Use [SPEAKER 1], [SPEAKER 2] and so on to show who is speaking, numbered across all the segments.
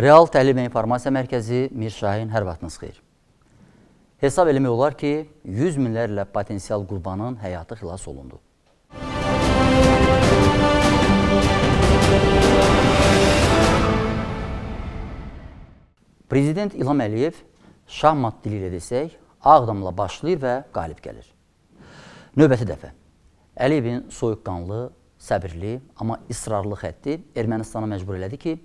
[SPEAKER 1] Real Təlim və İnformasiya Mərkəzi Mir Şahin hər vaxtınız xeyir. Hesab eləmək olar ki, 100 minlərlə potensial qurbanın həyatı xilas olundu. Prezident İlham Əliyev şahmat dili ilə desək, Ağdamla başlayır və qalib gəlir. Növbəti dəfə Əliyevin soyuqqanlı, səbirli, amma israrlı xətti Ermənistana məcbur elədi ki,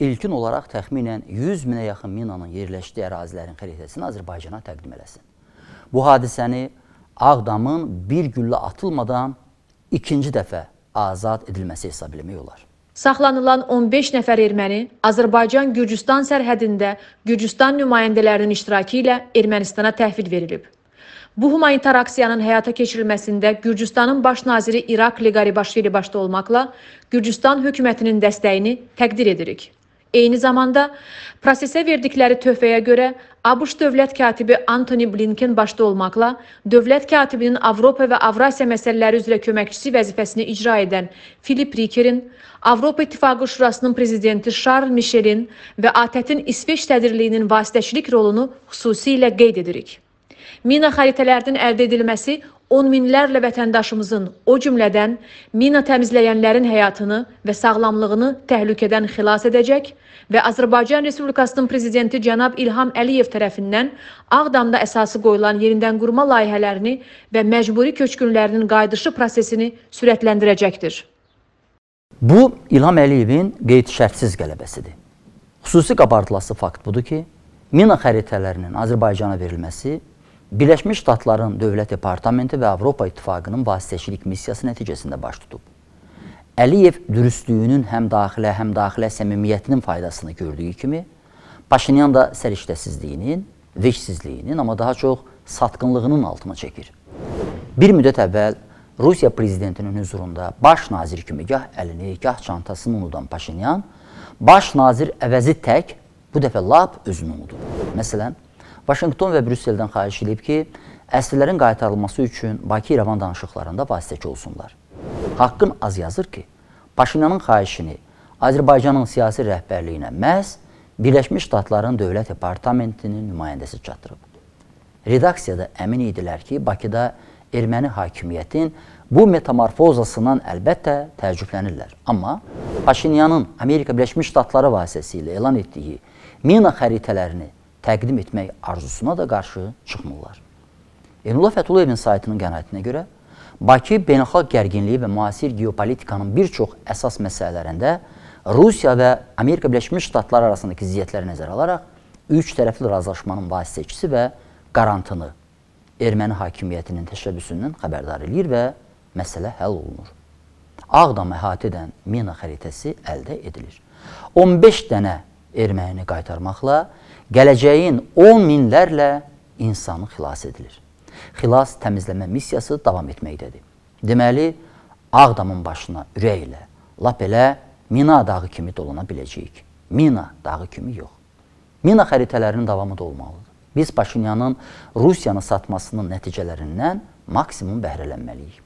[SPEAKER 1] ilkin olaraq təxminən 100 minə yaxın minanın yerləşdiyi ərazilərin xəritəsini Azərbaycana təqdim eləsin. Bu hadisəni Ağdamın bir güllə atılmadan ikinci dəfə azad edilməsi hesab eləmək olar.
[SPEAKER 2] Saxlanılan 15 nəfər erməni Azərbaycan-Gürcüstan sərhədində Gürcüstan nümayəndələrinin iştirakı ilə Ermənistana təhvil verilib. Bu humanitar aksiyanın həyata keçirilməsində Gürcüstanın baş naziri İrakli Qaribaşvili başda olmaqla Gürcüstan hökumətinin dəstəyini təqdir edirik. Eyni zamanda prosesə verdikləri töhfəyə görə ABŞ dövlət katibi Antony Blinken başda olmaqla dövlət katibinin Avropa və Avrasiya məsələləri üzrə köməkçisi vəzifəsini icra edən Filip Rikerin, Avropa İttifaqı Şurasının prezidenti Charles Michelin və ATƏT-in İsveç sədrliyinin vasitəçilik rolunu xüsusilə qeyd edirik. Mina xəritələrinin əldə edilməsi on minlərlə vətəndaşımızın, o cümlədən mina təmizləyənlərin həyatını və sağlamlığını təhlükədən xilas edəcək və Azərbaycan Respublikasının prezidenti cənab İlham Əliyev tərəfindən Ağdamda əsası qoyulan yenidən qurma layihələrini və məcburi köçkünlərinin qayıdışı prosesini sürətləndirəcəkdir.
[SPEAKER 1] Bu İlham Əliyevin qeyd-şərtsiz qələbəsidir. Xüsusi qabardılası fakt budur ki, mina xəritələrinin Azərbaycana verilməsi Birləşmiş Ştatların Dövlət Departamenti və Avropa İttifaqının vasitəçilik missiyası nəticəsində baş tutub. Əliyev dürüstlüyünün həm daxilə, həm daxilə səmimiyyətinin faydasını gördüyü kimi, Paşinyan da səriştəsizliyinin, veçsizliyinin, amma daha çox satqınlığının altına çəkir. Bir müddət əvvəl Rusiya prezidentinin huzurunda baş nazir kimi gah əlini, gah çantasını unudan Paşinyan, baş nazir əvəzi tək bu dəfə lap özünü unudub. Məsələn, Vaşinqton və Brüsseldən xahiş edib ki, əsirlərin qaytarılması üçün Bakı-İrəvan danışıqlarında vasitəçi olsunlar. Haqqın az yazır ki, Paşinyanın xahişini Azərbaycanın siyasi rəhbərliyinə məhz Birləşmiş Ştatların Dövlət Departamentinin nümayəndəsi çatdırıb. Redaksiyada əmin idilər ki, Bakıda erməni hakimiyyətin bu metamorfozasından əlbəttə təəccüblənirlər. Amma Paşinyanın Amerika Birləşmiş Ştatları vasitəsilə elan etdiyi mina xəritələrini təqdim etmək arzusuna da qarşı çıxmırlar. Enullah Fətullayevin saytının qənaətinə görə Bakı beynəlxalq gərginliyi və müasir geopolitikanın bir çox əsas məsələlərində Rusiya və Amerika Birləşmiş Ştatları arasındakı ziyyətləri nəzərə alaraq üç tərəfli razılaşmanın vasitəçisi və qarantını erməni hakimiyyətinin təşəbbüsündən xəbərdar eləyir və məsələ həll olunur. Ağdam əhatə edən mina xəritəsi əldə edilir. 15 dənə erməni qaytarmaqla gələcəyin 10 minlərlə insanı xilas edilir. Xilas təmizləmə missiyası davam etməkdədir. Deməli, Ağdamın başına ürəklə, lap elə mina dağı kimi dolana biləcəyik. Mina dağı kimi yox. Mina xəritələrinin davamı da olmalıdır. Biz Paşinyanın Rusiyanı satmasının nəticələrindən maksimum bəhrələnməliyik.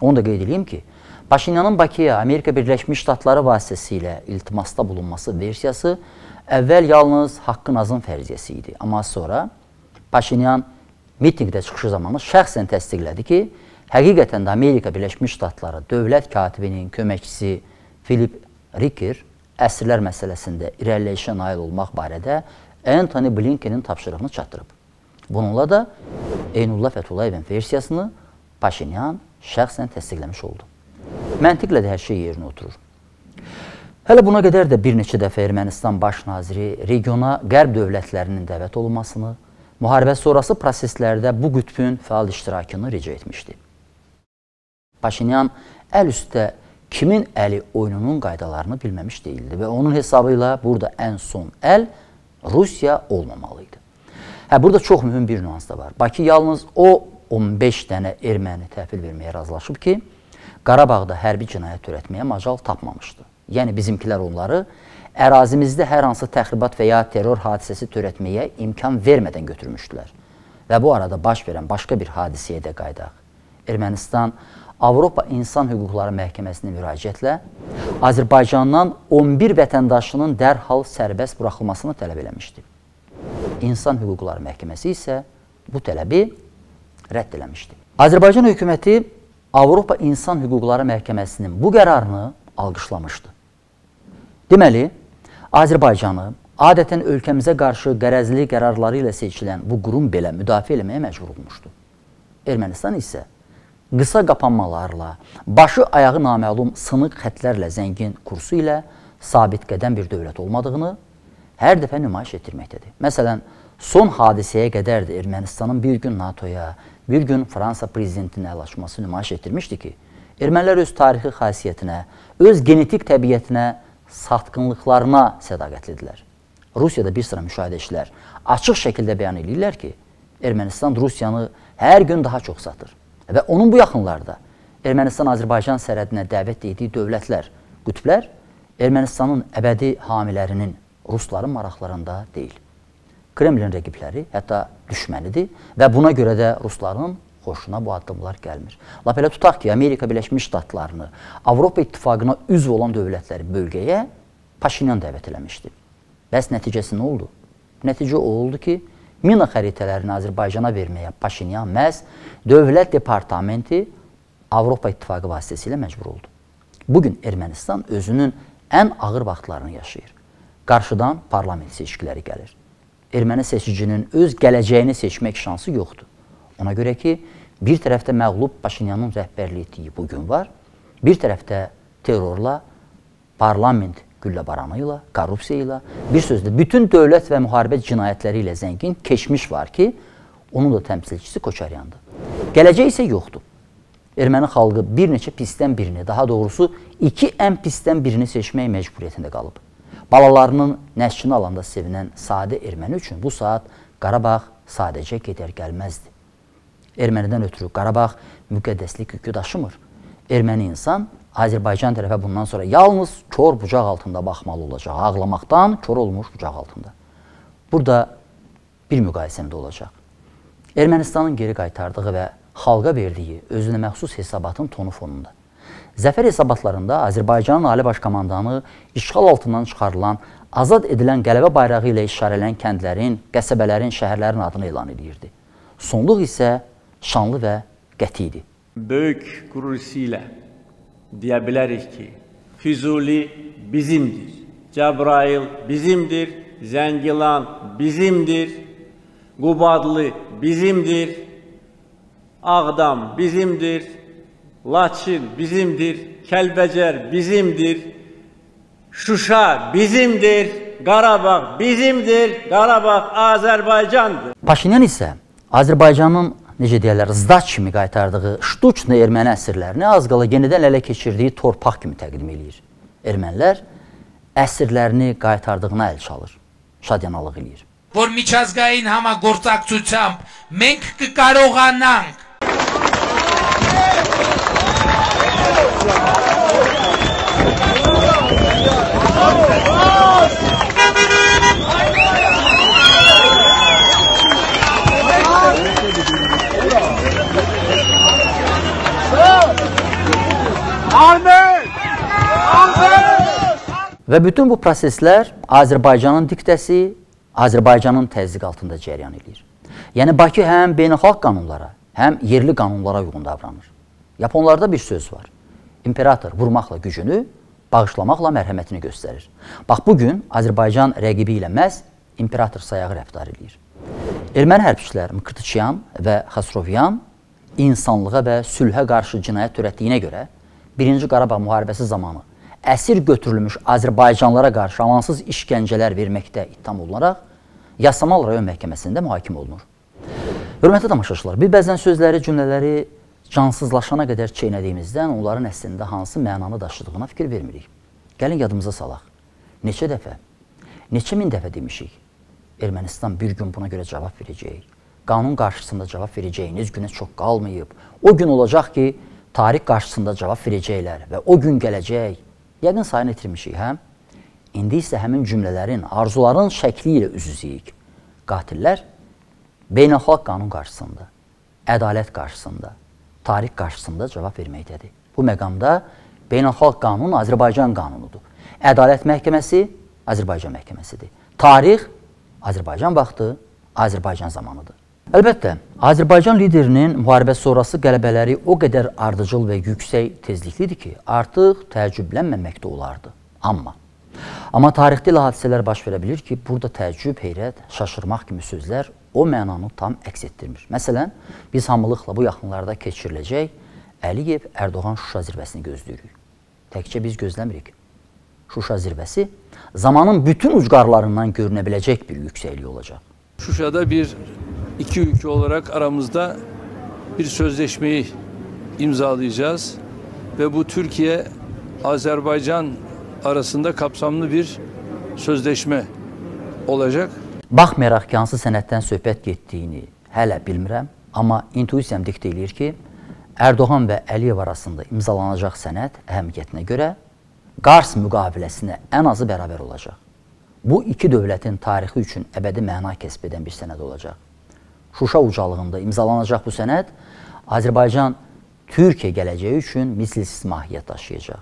[SPEAKER 1] Onu da qeyd edeyim ki, Paşinyanın Bakıya Amerika Birləşmiş Ştatları vasitəsilə iltimasda bulunması versiyası əvvəl yalnız Haqqın Azın fərziyyəsi idi. Amma sonra Paşinyan mitinqdə çıxışı zamanı şəxsən təsdiqlədi ki, həqiqətən də Amerika Birləşmiş Ştatları dövlət katibinin köməkçisi Filip Riker əsrlər məsələsində irəliləyişə nail olmaq barədə Anthony Blinkenin tapşırığını çatdırıb. Bununla da Eynullah Fətullayevin versiyasını Paşinyan şəxsən təsdiqləmiş oldu. Məntiqlə də hər şey yerinə oturur. Hələ buna qədər də bir neçə dəfə Ermənistan baş naziri regiona qərb dövlətlərinin dəvət olunmasını, müharibə sonrası proseslərdə bu qütbün fəal iştirakını rica etmişdi. Paşinyan əl üstə kimin əli oyununun qaydalarını bilməmiş deyildi və onun hesabı ilə burada ən son əl Rusiya olmamalı idi. Hə, burada çox mühüm bir nüans da var. Bakı yalnız o 15 dənə erməni təhvil verməyə razılaşıb ki, Qarabağda hərbi cinayət törətməyə macal tapmamışdı yəni bizimkilər onları ərazimizdə hər hansı təxribat və ya terror hadisəsi törətməyə imkan vermədən götürmüşdülər. Və bu arada baş verən başqa bir hadisəyə də qaydaq. Ermənistan Avropa İnsan Hüquqları Məhkəməsinə müraciətlə Azərbaycandan 11 vətəndaşının dərhal sərbəst buraxılmasını tələb eləmişdi. İnsan Hüquqları Məhkəməsi isə bu tələbi rədd eləmişdi. Azərbaycan hökuməti Avropa İnsan Hüquqları Məhkəməsinin bu qərarını alqışlamışdı. Deməli, Azərbaycanı adətən ölkəmizə qarşı qərəzli qərarları ilə seçilən bu qurum belə müdafiə eləməyə məcbur olmuşdu. Ermənistan isə qısa qapanmalarla, başı ayağı naməlum sınıq xətlərlə zəngin kursu ilə sabit qədəm bir dövlət olmadığını hər dəfə nümayiş etdirməkdədir. Məsələn, son hadisəyə qədər də Ermənistanın bir gün NATO-ya, bir gün Fransa prezidentinin əlaşması nümayiş etdirmişdi ki, ermənilər öz tarixi xasiyyətinə, öz genetik təbiətinə, satqınlıqlarına sədaqətlidirlər. Rusiyada bir sıra müşahidəçilər açıq şəkildə bəyan edirlər ki, Ermənistan Rusiyanı hər gün daha çox satır. Və onun bu yaxınlarda Ermənistan-Azərbaycan sərhədinə dəvət etdiyi dövlətlər, qütblər Ermənistanın əbədi hamilərinin rusların maraqlarında deyil. Kremlin rəqibləri, hətta düşmənidir və buna görə də rusların xoşuna bu addımlar gəlmir. Lap elə tutaq ki, Amerika Birləşmiş Ştatlarını, Avropa İttifaqına üzv olan dövlətləri bölgəyə Paşinyan dəvət eləmişdi. Bəs nəticəsi nə oldu? Nəticə o oldu ki, mina xəritələrini Azərbaycana verməyə Paşinyan məhz Dövlət Departamenti Avropa İttifaqı vasitəsilə məcbur oldu. Bugün Ermənistan özünün ən ağır vaxtlarını yaşayır. Qarşıdan parlament seçkiləri gəlir. Erməni seçicinin öz gələcəyini seçmək şansı yoxdur. Ona görə ki, bir tərəfdə məğlub Paşinyanın rəhbərlik etdiyi bu gün var, bir tərəfdə terrorla, parlament güllə baranı ilə, korrupsiya ilə, bir sözlə bütün dövlət və müharibə cinayətləri ilə zəngin keçmiş var ki, onun da təmsilçisi Koçaryandır. Gələcək isə yoxdur. Erməni xalqı bir neçə pisdən birini, daha doğrusu iki ən pisdən birini seçmək məcburiyyətində qalıb. Balalarının nəşrini alanda sevinən sadə erməni üçün bu saat Qarabağ sadəcə gedər gəlməzdi. Ermənidən ötürü Qarabağ müqəddəslik yükü daşımır. Erməni insan Azərbaycan tərəfə bundan sonra yalnız kör bucaq altında baxmalı olacaq. Ağlamaqdan kör olmuş bucaq altında. Burada bir müqayisəmdə olacaq. Ermənistanın geri qaytardığı və xalqa verdiyi özünə məxsus hesabatın tonu fonunda. Zəfər hesabatlarında Azərbaycanın Ali Baş Komandanı işğal altından çıxarılan, azad edilən qələbə bayrağı ilə işarələn kəndlərin, qəsəbələrin, şəhərlərin adını elan edirdi. Sonluq isə şanlı və qəti idi.
[SPEAKER 3] Böyük qürur ilə deyə bilərik ki, Füzuli bizimdir, Cəbrail bizimdir, Zəngilan bizimdir, Qubadlı bizimdir, Ağdam bizimdir, Laçın bizimdir, Kəlbəcər bizimdir, Şuşa bizimdir, Qarabağ bizimdir, Qarabağ Azərbaycandır.
[SPEAKER 1] Paşinyan isə Azərbaycanın necə deyərlər, zdat kimi qaytardığı ştuçnu erməni əsirlərini az qala yenidən ələ keçirdiyi torpaq kimi təqdim eləyir. Ermənilər əsirlərini qaytardığına əl çalır, şadyanalıq eləyir.
[SPEAKER 4] Որ միջազգային համագործակցությամբ մենք կկարողանանք
[SPEAKER 1] Və bütün bu proseslər Azərbaycanın diktəsi, Azərbaycanın təzyiq altında cəryan edir. Yəni Bakı həm beynəlxalq qanunlara, həm yerli qanunlara uyğun davranır. Yaponlarda bir söz var. İmperator vurmaqla gücünü, bağışlamaqla mərhəmətini göstərir. Bax bu gün Azərbaycan rəqibi ilə məhz imperator sayağı rəftar edir. Erməni hərbçilər Mkıtıçyan və Xasrovyan insanlığa və sülhə qarşı cinayət törətdiyinə görə 1-ci Qarabağ müharibəsi zamanı əsir götürülmüş Azərbaycanlılara qarşı amansız işgəncələr verməkdə ittiham olunaraq Yasamal rayon məhkəməsində mühakimə olunur. Hörmətli tamaşaçılar, biz bəzən sözləri, cümlələri cansızlaşana qədər çeynədiyimizdən onların əslində hansı mənanı daşıdığına fikir vermirik. Gəlin yadımıza salaq. Neçə dəfə, neçə min dəfə demişik, Ermənistan bir gün buna görə cavab verəcək. Qanun qarşısında cavab verəcəyiniz günə çox qalmayıb. O gün olacaq ki, tarix qarşısında cavab verəcəklər və o gün gələcək. Yəqin sayını itirmişik, hə? İndi isə həmin cümlələrin, arzuların şəkli ilə üz-üzəyik. Qatillər beynəlxalq qanun qarşısında, ədalət qarşısında, tarix qarşısında cavab verməkdədir. Bu məqamda beynəlxalq qanun Azərbaycan qanunudur. Ədalət məhkəməsi Azərbaycan məhkəməsidir. Tarix Azərbaycan vaxtı, Azərbaycan zamanıdır. Əlbəttə, Azərbaycan liderinin müharibə sonrası qələbələri o qədər ardıcıl və yüksək tezliklidir ki, artıq təəccüblənməmək də olardı. Amma amma tarixdə elə hadisələr baş verə bilər ki, burada təəccüb, heyrət, şaşırmaq kimi sözlər o mənanı tam əks etdirmir. Məsələn, biz hamılıqla bu yaxınlarda keçiriləcək Əliyev Ərdoğan Şuşa zirvəsini gözləyirik. Təkcə biz gözləmirik. Şuşa zirvəsi zamanın bütün ucqarlarından görünə biləcək bir yüksəklik olacaq.
[SPEAKER 5] Şuşa'da bir iki ülke olarak aramızda bir sözleşmeyi imzalayacağız ve bu Türkiye Azerbaycan arasında kapsamlı bir sözleşme olacak.
[SPEAKER 1] Baxmayaraq ki, hansı sənəddən söhbət getdiyini hələ bilmirəm, amma intuisiyam diktə eləyir ki, Ərdoğan və Əliyev arasında imzalanacaq sənəd əhəmiyyətinə görə Qars müqaviləsinə ən azı bərabər olacaq. Bu iki dövlətin tarixi üçün əbədi məna kəsb edən bir sənəd olacaq. Şuşa ucalığında imzalanacaq bu sənəd Azərbaycan Türkiyə gələcəyi üçün misilsiz mahiyyət daşıyacaq.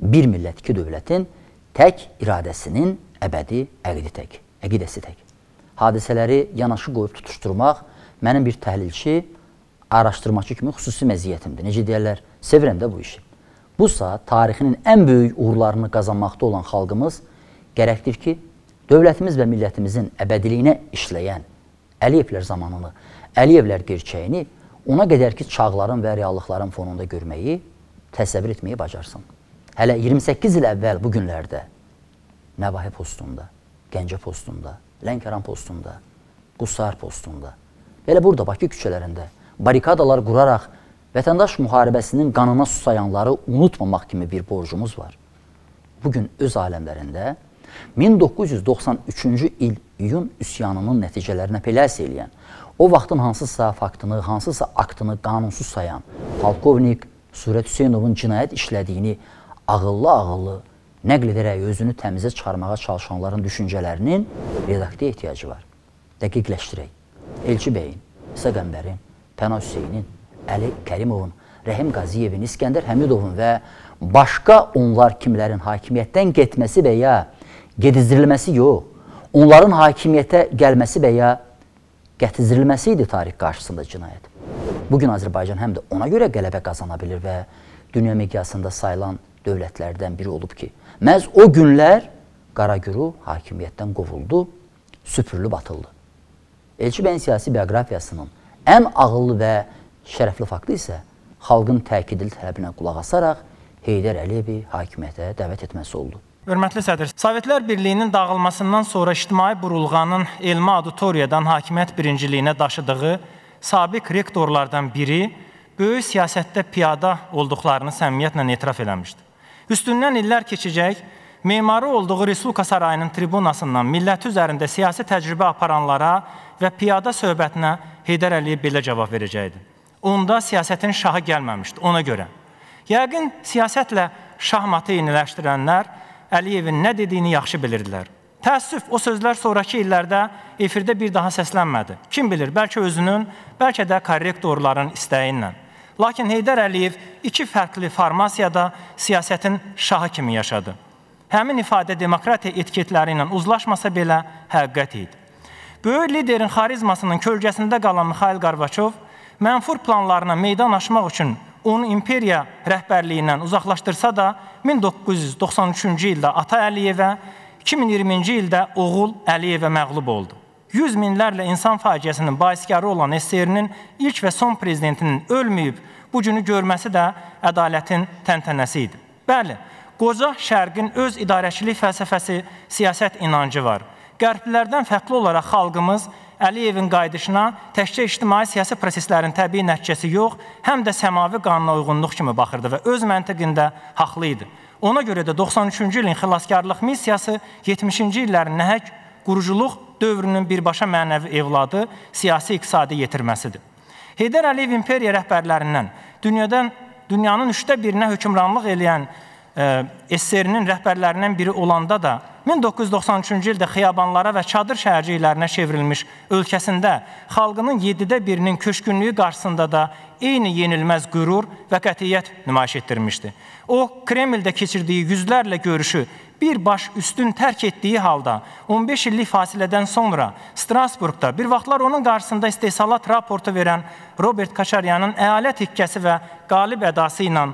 [SPEAKER 1] Bir millət, iki dövlətin tək iradəsinin əbədi əqidi tək, əqidəsi tək. Hadisələri yanaşı qoyub tutuşturmaq mənim bir təhlilçi, araşdırmaçı kimi xüsusi məziyyətimdir. Necə deyərlər, sevirəm də bu işi. Bu saat tarixinin ən böyük uğurlarını qazanmaqda olan xalqımız gərəkdir ki, dövlətimiz və millətimizin əbədiliyinə işləyən Əliyevlər zamanını, Əliyevlər gerçəyini ona qədər ki, çağların və reallıqların fonunda görməyi, təsəvvür etməyi bacarsın. Hələ 28 il əvvəl bu günlərdə Nəvahi postunda, Gəncə postunda, Lənkəran postunda, Qusar postunda, belə burada Bakı küçələrində barikadalar quraraq vətəndaş müharibəsinin qanına susayanları unutmamaq kimi bir borcumuz var. Bugün öz aləmlərində 1993-cü il iyun üsyanının nəticələrinə apellyasiya eləyən, o vaxtın hansısa faktını, hansısa aktını qanunsuz sayan polkovnik Surət Hüseynovun cinayət işlədiyini ağıllı-ağıllı nəql edərək özünü təmizə çıxarmağa çalışanların düşüncələrinin redaktiyaya ehtiyacı var. Dəqiqləşdirək. Elçi bəyin, İsa Qəmbərin, Pəna Hüseynin, Əli Kərimovun, Rəhim Qaziyevin, İskəndər Həmidovun və başqa onlar kimlərin hakimiyyətdən getməsi və ya gedizdirilməsi yox, onların hakimiyyətə gəlməsi və ya gətizdirilməsi idi tarix qarşısında cinayət. Bugün Azərbaycan həm də ona görə qələbə qazana bilir və dünya miqyasında sayılan dövlətlərdən biri olub ki, məhz o günlər Qaragürü hakimiyyətdən qovuldu, süpürülüb atıldı. Elçi bəyin siyasi bioqrafiyasının ən ağıllı və şərəfli faktı isə xalqın təkidli tələbinə qulaq asaraq Heydər Əliyevi hakimiyyətə dəvət etməsi oldu.
[SPEAKER 6] Hörmətli sədr, Sovetlər Birliyinin dağılmasından sonra ictimai burulğanın elmi auditoriyadan hakimiyyət birinciliyinə daşıdığı sabiq rektorlardan biri böyük siyasətdə piyada olduqlarını səmimiyyətlə etiraf eləmişdi. Üstündən illər keçəcək, memarı olduğu Respublika sarayının tribunasından milləti üzərində siyasi təcrübə aparanlara və piyada söhbətinə Heydər Əliyev belə cavab verəcəkdi. Onda siyasətin şahı gəlməmişdi, ona görə. Yəqin siyasətlə şahmatı yeniləşdirənlər Əliyevin nə dediyini yaxşı bilirdilər. Təəssüf, o sözlər sonrakı illərdə efirdə bir daha səslənmədi. Kim bilir, bəlkə özünün, bəlkə də korrektorların istəyi ilə. Lakin Heydər Əliyev iki fərqli formasiyada siyasətin şahı kimi yaşadı. Həmin ifadə demokratiya etiketləri ilə uzlaşmasa belə həqiqət idi. Böyük liderin xarizmasının kölgəsində qalan Mikhail Qarbaçov mənfur planlarına meydan aşmaq üçün onu imperiya rəhbərliyindən uzaqlaşdırsa da 1993-cü ildə ata Əliyevə, 2020-ci ildə oğul Əliyevə məğlub oldu. Yüz minlərlə insan faciəsinin baiskarı olan SSR-nin ilk və son prezidentinin ölməyib bu günü görməsi də ədalətin təntənəsi idi. Bəli, qoca şərqin öz idarəçilik fəlsəfəsi, siyasət inancı var. Qərblilərdən fərqli olaraq xalqımız Əliyevin qayıdışına təkcə ictimai siyasi proseslərin təbii nəticəsi yox, həm də səmavi qanuna uyğunluq kimi baxırdı və öz məntiqində haqlı idi. Ona görə də 93-cü ilin xilaskarlıq missiyası 70-ci illərin nəhəng quruculuq dövrünün birbaşa mənəvi evladı siyasi iqtisadi yetirməsidir. Heydər Əliyev imperiya rəhbərlərindən dünyadan dünyanın üçdə birinə hökmranlıq eləyən SSR-nin rəhbərlərindən biri olanda da 1993-cü ildə xiyabanlara və çadır şəhərciklərinə çevrilmiş ölkəsində xalqının 7-də birinin köşkünlüyü qarşısında da eyni yenilməz qürur və qətiyyət nümayiş etdirmişdi. O, Kremldə keçirdiyi yüzlərlə görüşü bir baş üstün tərk etdiyi halda 15 illik fasilədən sonra Strasburqda bir vaxtlar onun qarşısında istehsalat raportu verən Robert Kaçaryanın əyalət hikkəsi və qalib ədası ilə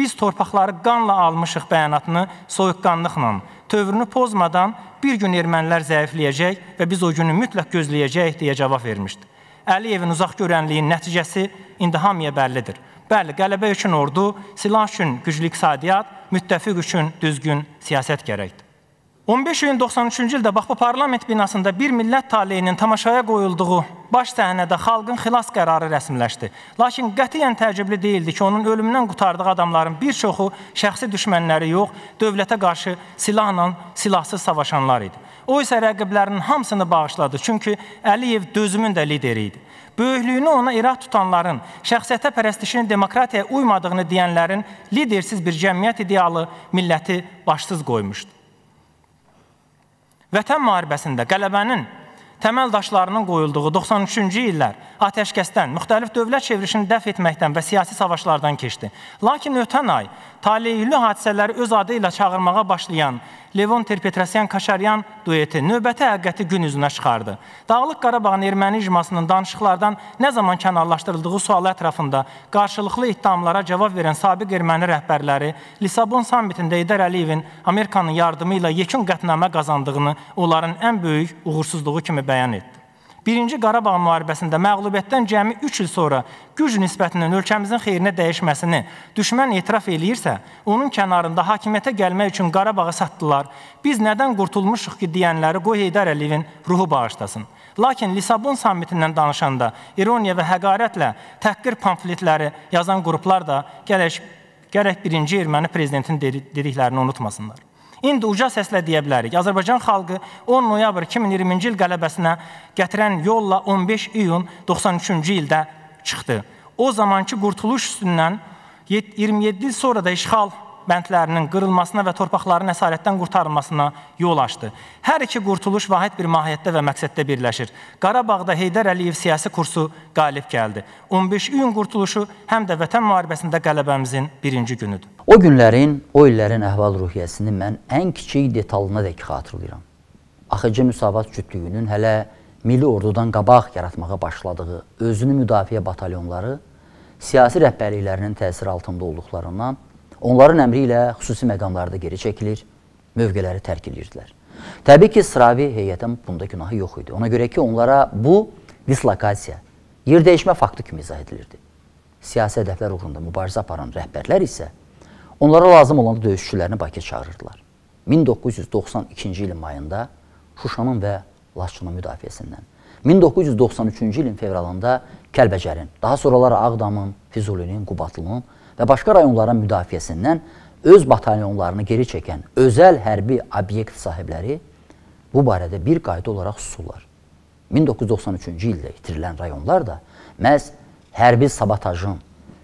[SPEAKER 6] biz torpaqları qanla almışıq bəyanatını soyuqqanlıqla, tövrünü pozmadan bir gün ermənilər zəifləyəcək və biz o günü mütləq gözləyəcəyik deyə cavab vermişdi. Əliyevin uzaq görənliyin nəticəsi indi hamıya bəllidir. Bəli, qələbə üçün ordu, silah üçün güclü iqtisadiyyat, müttəfiq üçün düzgün siyasət gərəkdir. 15 iyun 93-cü ildə bax bu parlament binasında bir millət taleyinin tamaşaya qoyulduğu baş səhnədə xalqın xilas qərarı rəsmiləşdi. Lakin qətiyyən təəccüblü deyildi ki, onun ölümündən qurtardığı adamların bir çoxu şəxsi düşmənləri yox, dövlətə qarşı silahla silahsız savaşanlar idi. O isə rəqiblərinin hamısını bağışladı, çünki Əliyev dözümün də lideri idi. Böyüklüyünü ona irad tutanların, şəxsiyyətə pərəstişin demokratiyaya uymadığını deyənlərin lidersiz bir cəmiyyət idealı milləti başsız qoymuşdu. Vətən müharibəsində qələbənin təməl daşlarının qoyulduğu 93-cü illər atəşkəsdən, müxtəlif dövlət çevrilişini dəf etməkdən və siyasi savaşlardan keçdi. Lakin ötən ay taleyüllü hadisələri öz adı ilə çağırmağa başlayan Levon Terpetrosyan Kaşaryan dueti növbəti həqiqəti gün üzünə çıxardı. Dağlıq Qarabağın erməni icmasının danışıqlardan nə zaman kənarlaşdırıldığı sualı ətrafında qarşılıqlı ittihamlara cavab verən sabiq erməni rəhbərləri Lisabon sammitində Heydər Əliyevin Amerikanın yardımı ilə yekun qətnamə qazandığını onların ən böyük uğursuzluğu kimi bəyan etdi. Birinci Qarabağ müharibəsində məğlubiyyətdən cəmi 3 il sonra güc nisbətinin ölkəmizin xeyrinə dəyişməsini düşmən etiraf eləyirsə, onun kənarında hakimiyyətə gəlmək üçün Qarabağı satdılar. Biz nədən qurtulmuşuq ki, deyənləri qoy Heydər Əliyevin ruhu bağışlasın. Lakin Lisabon sammitindən danışanda ironiya və həqarətlə təhqir pamfletləri yazan qruplar da gərək, gərək birinci erməni prezidentin dediklərini unutmasınlar. İndi uca səslə deyə bilərik. Azərbaycan xalqı 10 noyabr 2020-ci il qələbəsinə gətirən yolla 15 iyun 93-cü ildə çıxdı. O zamanki qurtuluş üstündən 27 il sonra da işğal bəndlərinin qırılmasına və torpaqların əsarətdən qurtarılmasına yol açdı. Hər iki qurtuluş vahid bir mahiyyətdə və məqsəddə birləşir. Qarabağda Heydər Əliyev siyasi kursu qalib gəldi. 15 iyun qurtuluşu həm də vətən müharibəsində qələbəmizin birinci günüdür.
[SPEAKER 1] O günlərin, o illərin əhval-ruhiyyəsini mən ən kiçik detalına dək xatırlayıram. AXC Müsavat cütlüyünün hələ milli ordudan qabaq yaratmağa başladığı özünü müdafiə batalyonları siyasi rəhbərliklərinin təsiri altında olduqlarından Onların əmri ilə xüsusi məqamlarda geri çəkilir, mövqeləri tərk edirdilər. Təbii ki, sıravi heyətin bunda günahı yox idi. Ona görə ki, onlara bu dislokasiya, yer dəyişmə faktı kimi izah edilirdi. Siyasi hədəflər uğrunda mübarizə aparan rəhbərlər isə onlara lazım olan döyüşçülərini Bakıya çağırırdılar. 1992-ci ilin mayında Şuşanın və Laçının müdafiəsindən, 1993-cü ilin fevralında Kəlbəcərin, daha sonralar Ağdamın, Füzulinin, Qubatlının və başqa rayonların müdafiəsindən öz batalyonlarını geri çəkən özəl hərbi obyekt sahibləri bu barədə bir qayda olaraq susurlar. 1993-cü ildə itirilən rayonlar da məhz hərbi sabotajın,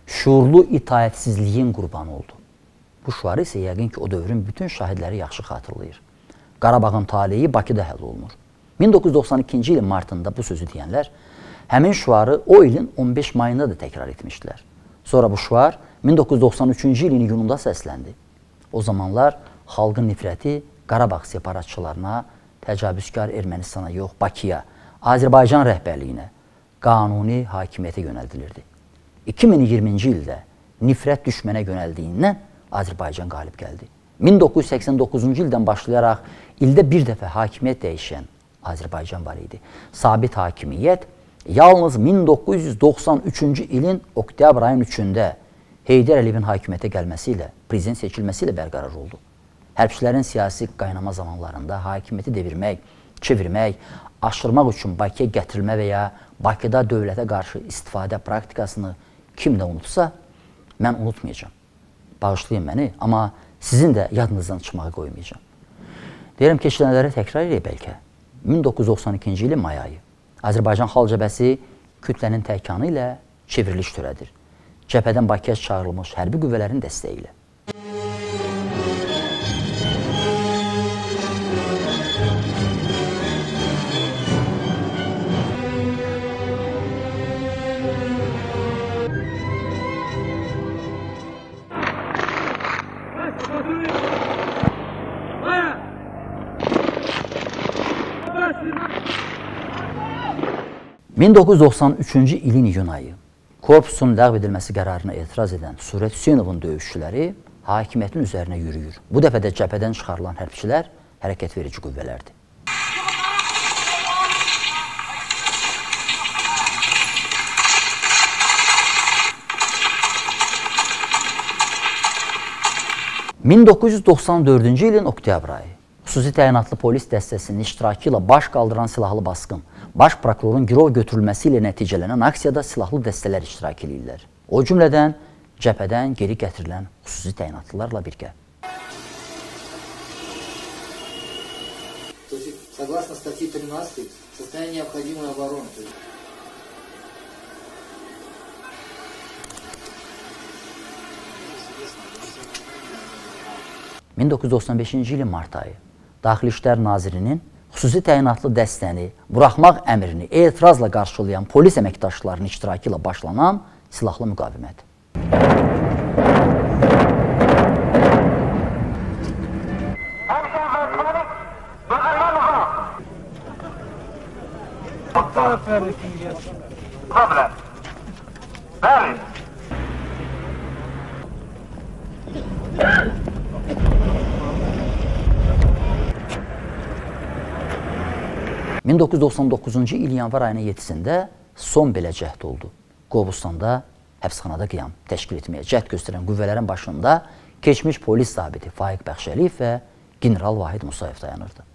[SPEAKER 1] şuurlu itaətsizliyin qurbanı oldu. Bu şuarı isə yəqin ki, o dövrün bütün şahidləri yaxşı xatırlayır. Qarabağın taleyi Bakıda həll olunur. 1992-ci ilin martında bu sözü deyənlər həmin şuarı o ilin 15 mayında da təkrar etmişdilər. Sonra bu şuar 1993-cü ilin iyununda səsləndi. O zamanlar xalqın nifrəti Qarabağ separatçılarına, təcavüzkar Ermənistana yox, Bakıya, Azərbaycan rəhbərliyinə, qanuni hakimiyyətə yönəldilirdi. 2020-ci ildə nifrət düşmənə yönəldiyindən Azərbaycan qalib gəldi. 1989-cu ildən başlayaraq ildə bir dəfə hakimiyyət dəyişən Azərbaycan var idi. Sabit hakimiyyət yalnız 1993-cü ilin oktyabr ayın 3-də Heydər Əliyevin hakimiyyətə gəlməsi ilə, prezident seçilməsi ilə bərqərar oldu. Hərbçilərin siyasi qaynama zamanlarında hakimiyyəti devirmək, çevirmək, aşırmaq üçün Bakıya gətirilmə və ya Bakıda dövlətə qarşı istifadə praktikasını kim də unutsa, mən unutmayacağam. Bağışlayın məni, amma sizin də yadınızdan çıxmağı qoymayacağam. Deyirəm keçilənləri təkrar edək bəlkə. 1992-ci ilin may ayı Azərbaycan Xalq Cəbəsi kütlənin təkanı ilə çevriliş törədir Cəbhədən Bakıya çağırılmış hərbi qüvvələrin dəstəyi ilə. (1993-cü ilin iyun ayı korpusun ləğv edilməsi qərarına etiraz edən Surət Hüseynovun döyüşçüləri hakimiyyətin üzərinə yürüyür. Bu dəfə də cəbhədən çıxarılan hərbçilər hərəkət verici qüvvələrdir. ...1994-cü ilin oktyabr ayı xüsusi təyinatlı polis dəstəsinin iştirakı ilə baş qaldıran silahlı basqın, baş prokurorun girov götürülməsi ilə nəticələnən aksiyada silahlı dəstələr iştirak edirlər. O cümlədən cəbhədən geri gətirilən xüsusi təyinatlılarla birgə.
[SPEAKER 7] То есть, согласно статье 13, состояние необходимой обороны. То есть,
[SPEAKER 1] 1995-ci ilin mart ayı Daxili İşlər Nazirinin xüsusi təyinatlı dəstəni buraxmaq əmrini etirazla qarşılayan polis əməkdaşlarının iştirakı ilə başlanan silahlı müqavimət.
[SPEAKER 8] Bəli.
[SPEAKER 1] 1999-cu il yanvar ayının 7-sində son belə cəhd oldu. Qobustanda həbsxanada qiyam təşkil etməyə cəhd göstərən qüvvələrin başında keçmiş polis zabiti Faiq Bəxşəliyev və general Vahid Musayev dayanırdı.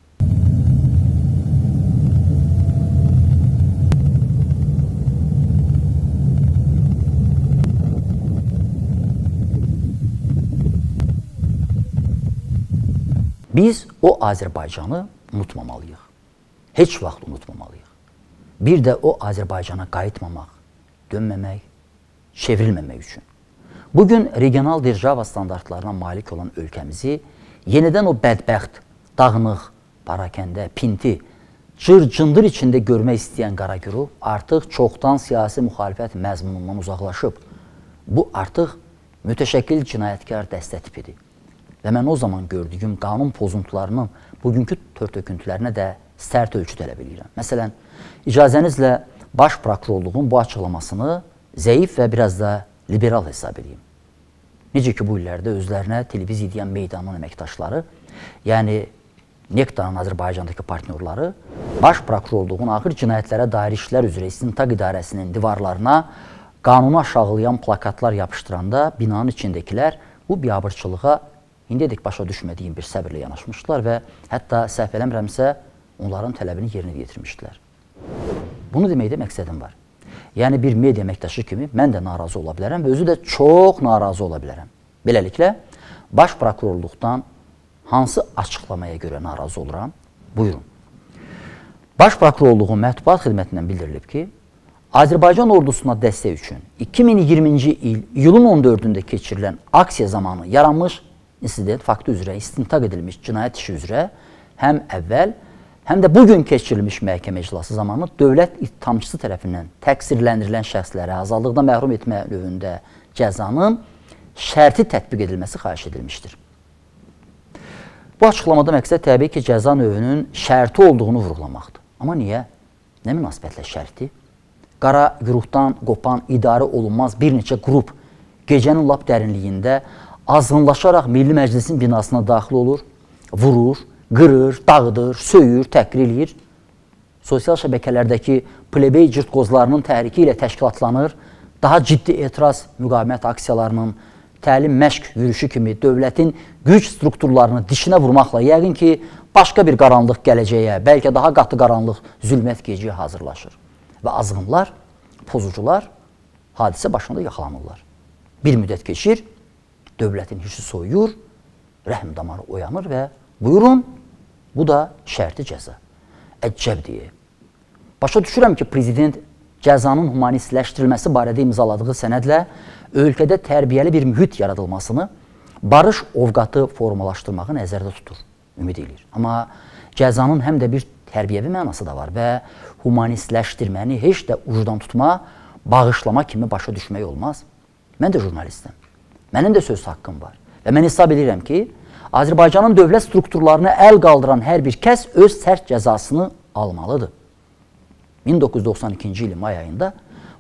[SPEAKER 1] Biz o Azərbaycanı unutmamalıyıq heç vaxt unutmamalıyıq. Bir də o Azərbaycana qayıtmamaq, dönməmək, çevrilməmək üçün. Bugün regional dirjava standartlarına malik olan ölkəmizi yenidən o bədbəxt, dağınıq, parakəndə, pinti, cır-cındır içində görmək istəyən qara qrup artıq çoxdan siyasi müxalifət məzmunundan uzaqlaşıb. Bu artıq mütəşəkkil cinayətkar dəstə tipidir. Və mən o zaman gördüyüm qanun pozuntularının bugünkü törtöküntülərinə də sərt ölçü tələb edirəm. Məsələn, icazənizlə baş prokurorluğun bu açıqlamasını zəif və biraz da liberal hesab edeyim. Necə ki, bu illərdə özlərinə televiziya deyən meydanın əməkdaşları, yəni Nektanın Azərbaycandakı partnyorları baş prokurorluğun ağır cinayətlərə dair işlər üzrə istintaq idarəsinin divarlarına qanunu aşağılayan plakatlar yapışdıranda binanın içindəkilər bu biabırçılığa indiyədək başa düşmədiyim bir səbirlə yanaşmışdılar və hətta səhv eləmirəmsə onların tələbini yerinə yetirmişdilər. Bunu deməkdə məqsədim var. Yəni bir media əməkdaşı kimi mən də narazı ola bilərəm və özü də çox narazı ola bilərəm. Beləliklə, baş prokurorluqdan hansı açıqlamaya görə narazı oluram? Buyurun. Baş prokurorluğun mətbuat xidmətindən bildirilib ki, Azərbaycan ordusuna dəstək üçün 2020-ci il iyulun 14-də keçirilən aksiya zamanı yaranmış insident faktı üzrə istintaq edilmiş cinayət işi üzrə həm əvvəl həm də bugün keçirilmiş məhkəmə iclası zamanı dövlət ittihamçısı tərəfindən təqsirləndirilən şəxslərə azadlıqdan məhrum etmə növündə cəzanın şərti tətbiq edilməsi xahiş edilmişdir. Bu açıqlamada məqsəd təbii ki, cəza növünün şərti olduğunu vurğulamaqdır. Amma niyə? Nə münasibətlə şərti? Qara güruhdan qopan idarə olunmaz bir neçə qrup gecənin lap dərinliyində azğınlaşaraq Milli Məclisin binasına daxil olur, vurur, qırır, dağıdır, söyür, təhqir eləyir. Sosial şəbəkələrdəki plebey cırtqozlarının təhriki ilə təşkilatlanır, daha ciddi etiraz müqavimət aksiyalarının, təlim məşq yürüyüşü kimi dövlətin güc strukturlarını dişinə vurmaqla yəqin ki, başqa bir qaranlıq gələcəyə, bəlkə daha qatı qaranlıq zülmət geciyə hazırlaşır. Və azğınlar, pozucular hadisə başında yaxalanırlar. Bir müddət keçir, dövlətin hirsi soyuyur, rəhm damarı oyanır və buyurun, Bu da şərti cəza. Əcəb deyə. Başa düşürəm ki, prezident cəzanın humanistləşdirilməsi barədə imzaladığı sənədlə ölkədə tərbiyəli bir mühit yaradılmasını, barış ovqatı formalaşdırmağı nəzərdə tutur, ümid edir. Amma cəzanın həm də bir tərbiyəvi mənası da var və humanistləşdirməni heç də ucdan tutma, bağışlama kimi başa düşmək olmaz. Mən də jurnalistəm. Mənim də söz haqqım var. Və mən hesab edirəm ki, Azərbaycanın dövlət strukturlarına əl qaldıran hər bir kəs öz sərt cəzasını almalıdır. 1992-ci ilin may ayında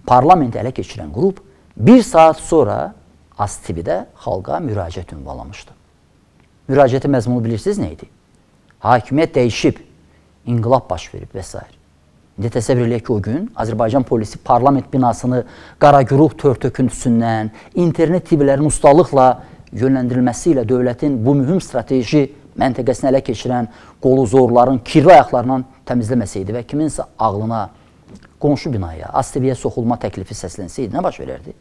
[SPEAKER 1] parlamenti ələ keçirən qrup bir saat sonra ASTV-də xalqa müraciət ünvanlamışdı. Müraciəti məzmunu bilirsiniz nə idi? Hakimiyyət dəyişib, inqilab baş verib və s. İndi təsəvvür eləyək ki, o gün Azərbaycan polisi parlament binasını qara güruh tör-töküntüsündən, internet TV-lərin ustalıqla yönləndirilməsi ilə dövlətin bu mühüm strateji məntəqəsini ələ keçirən qolu zorların kirli ayaqlarından təmizləməsəydi və kiminsə ağlına qonşu binaya, ASTV-yə soxulma təklifi səslənsəydi, nə baş verərdi?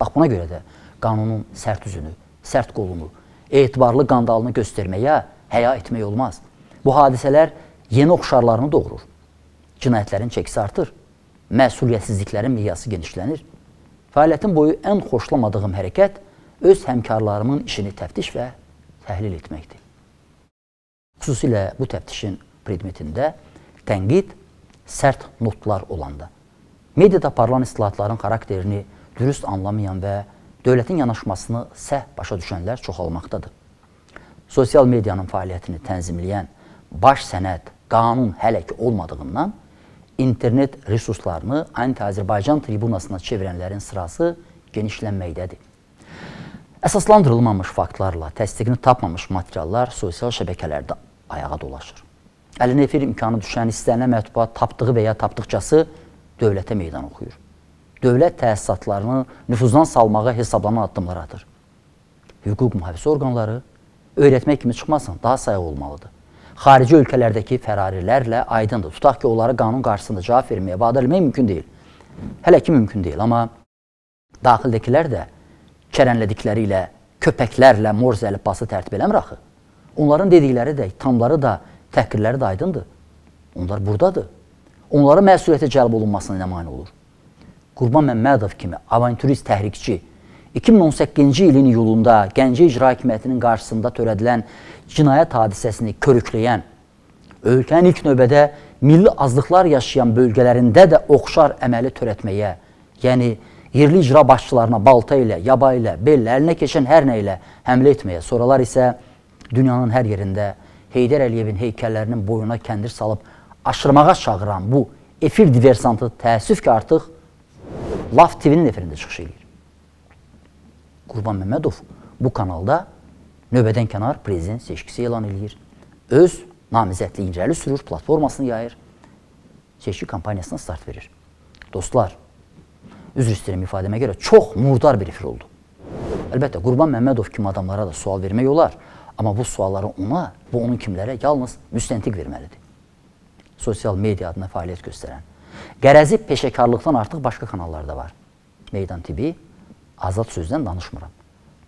[SPEAKER 1] Bax, buna görə də qanunun sərt üzünü, sərt qolunu, etibarlı qandalını göstərməyə həya etmək olmaz. Bu hadisələr yeni oxşarlarını doğurur. Cinayətlərin çəkisi artır, məsuliyyətsizliklərin miqyası genişlənir. Fəaliyyətin boyu ən xoşlamadığım hərəkət öz həmkarlarımın işini təftiş və təhlil etməkdir. Xüsusilə bu təftişin predmetində tənqid, sərt notlar olanda, mediada aparılan islahatların xarakterini dürüst anlamayan və dövlətin yanaşmasını səh başa düşənlər çoxalmaqdadır. Sosial medianın fəaliyyətini tənzimləyən baş sənəd, qanun hələ ki olmadığından internet resurslarını anti-Azərbaycan tribunasına çevirənlərin sırası genişlənməkdədir. Əsaslandırılmamış faktlarla təsdiqini tapmamış materiallar sosial şəbəkələrdə ayağa dolaşır. Əlinə efir imkanı düşən istənilən mətbuat tapdığı və ya tapdıqcası dövlətə meydan oxuyur. Dövlət təsisatlarını nüfuzdan salmağa hesablanan addımlar atır. Hüquq mühafizə orqanları öyrətmək kimi çıxmasın, daha sayıq olmalıdır. Xarici ölkələrdəki fərarilərlə aydındır. Tutaq ki, onları qanun qarşısında cavab verməyə vadar etmək mümkün deyil. Hələ ki mümkün deyil, amma daxildəkilər də kərənlədikləri ilə, köpəklərlə morz əlifbası tərtib eləmir axı. Onların dedikləri də, tamları da, təhqirləri də aydındır. Onlar buradadır. Onlara məsuliyyətə cəlb olunmasına nə mani olur? Qurban Məmmədov kimi avanturist təhrikçi 2018-ci ilin iyulunda Gəncə İcra Hakimiyyətinin qarşısında törədilən cinayət hadisəsini körükləyən, ölkənin ilk növbədə milli azlıqlar yaşayan bölgələrində də oxşar əməli törətməyə, yəni yerli icra başçılarına balta ilə, yaba ilə, bellə, əlinə keçən hər nə ilə həmlə etməyə, sonralar isə dünyanın hər yerində Heydər Əliyevin heykəllərinin boyuna kəndir salıb aşırmağa çağıran bu efir diversantı təəssüf ki, artıq Laf TV-nin efirində çıxış edir. Qurban Məmmədov bu kanalda növbədən kənar prezident seçkisi elan edir. Öz namizədliyi irəli sürür, platformasını yayır, seçki kampaniyasına start verir. Dostlar, üzr istəyirəm ifadəmə görə çox murdar bir efir oldu. Əlbəttə, Qurban Məmmədov kimi adamlara da sual vermək olar, amma bu sualları ona, bu onun kimlərə yalnız müstəntiq verməlidir. Sosial media adına fəaliyyət göstərən, qərəzi peşəkarlıqdan artıq başqa kanallarda var. Meydan TV, azad sözdən danışmıram.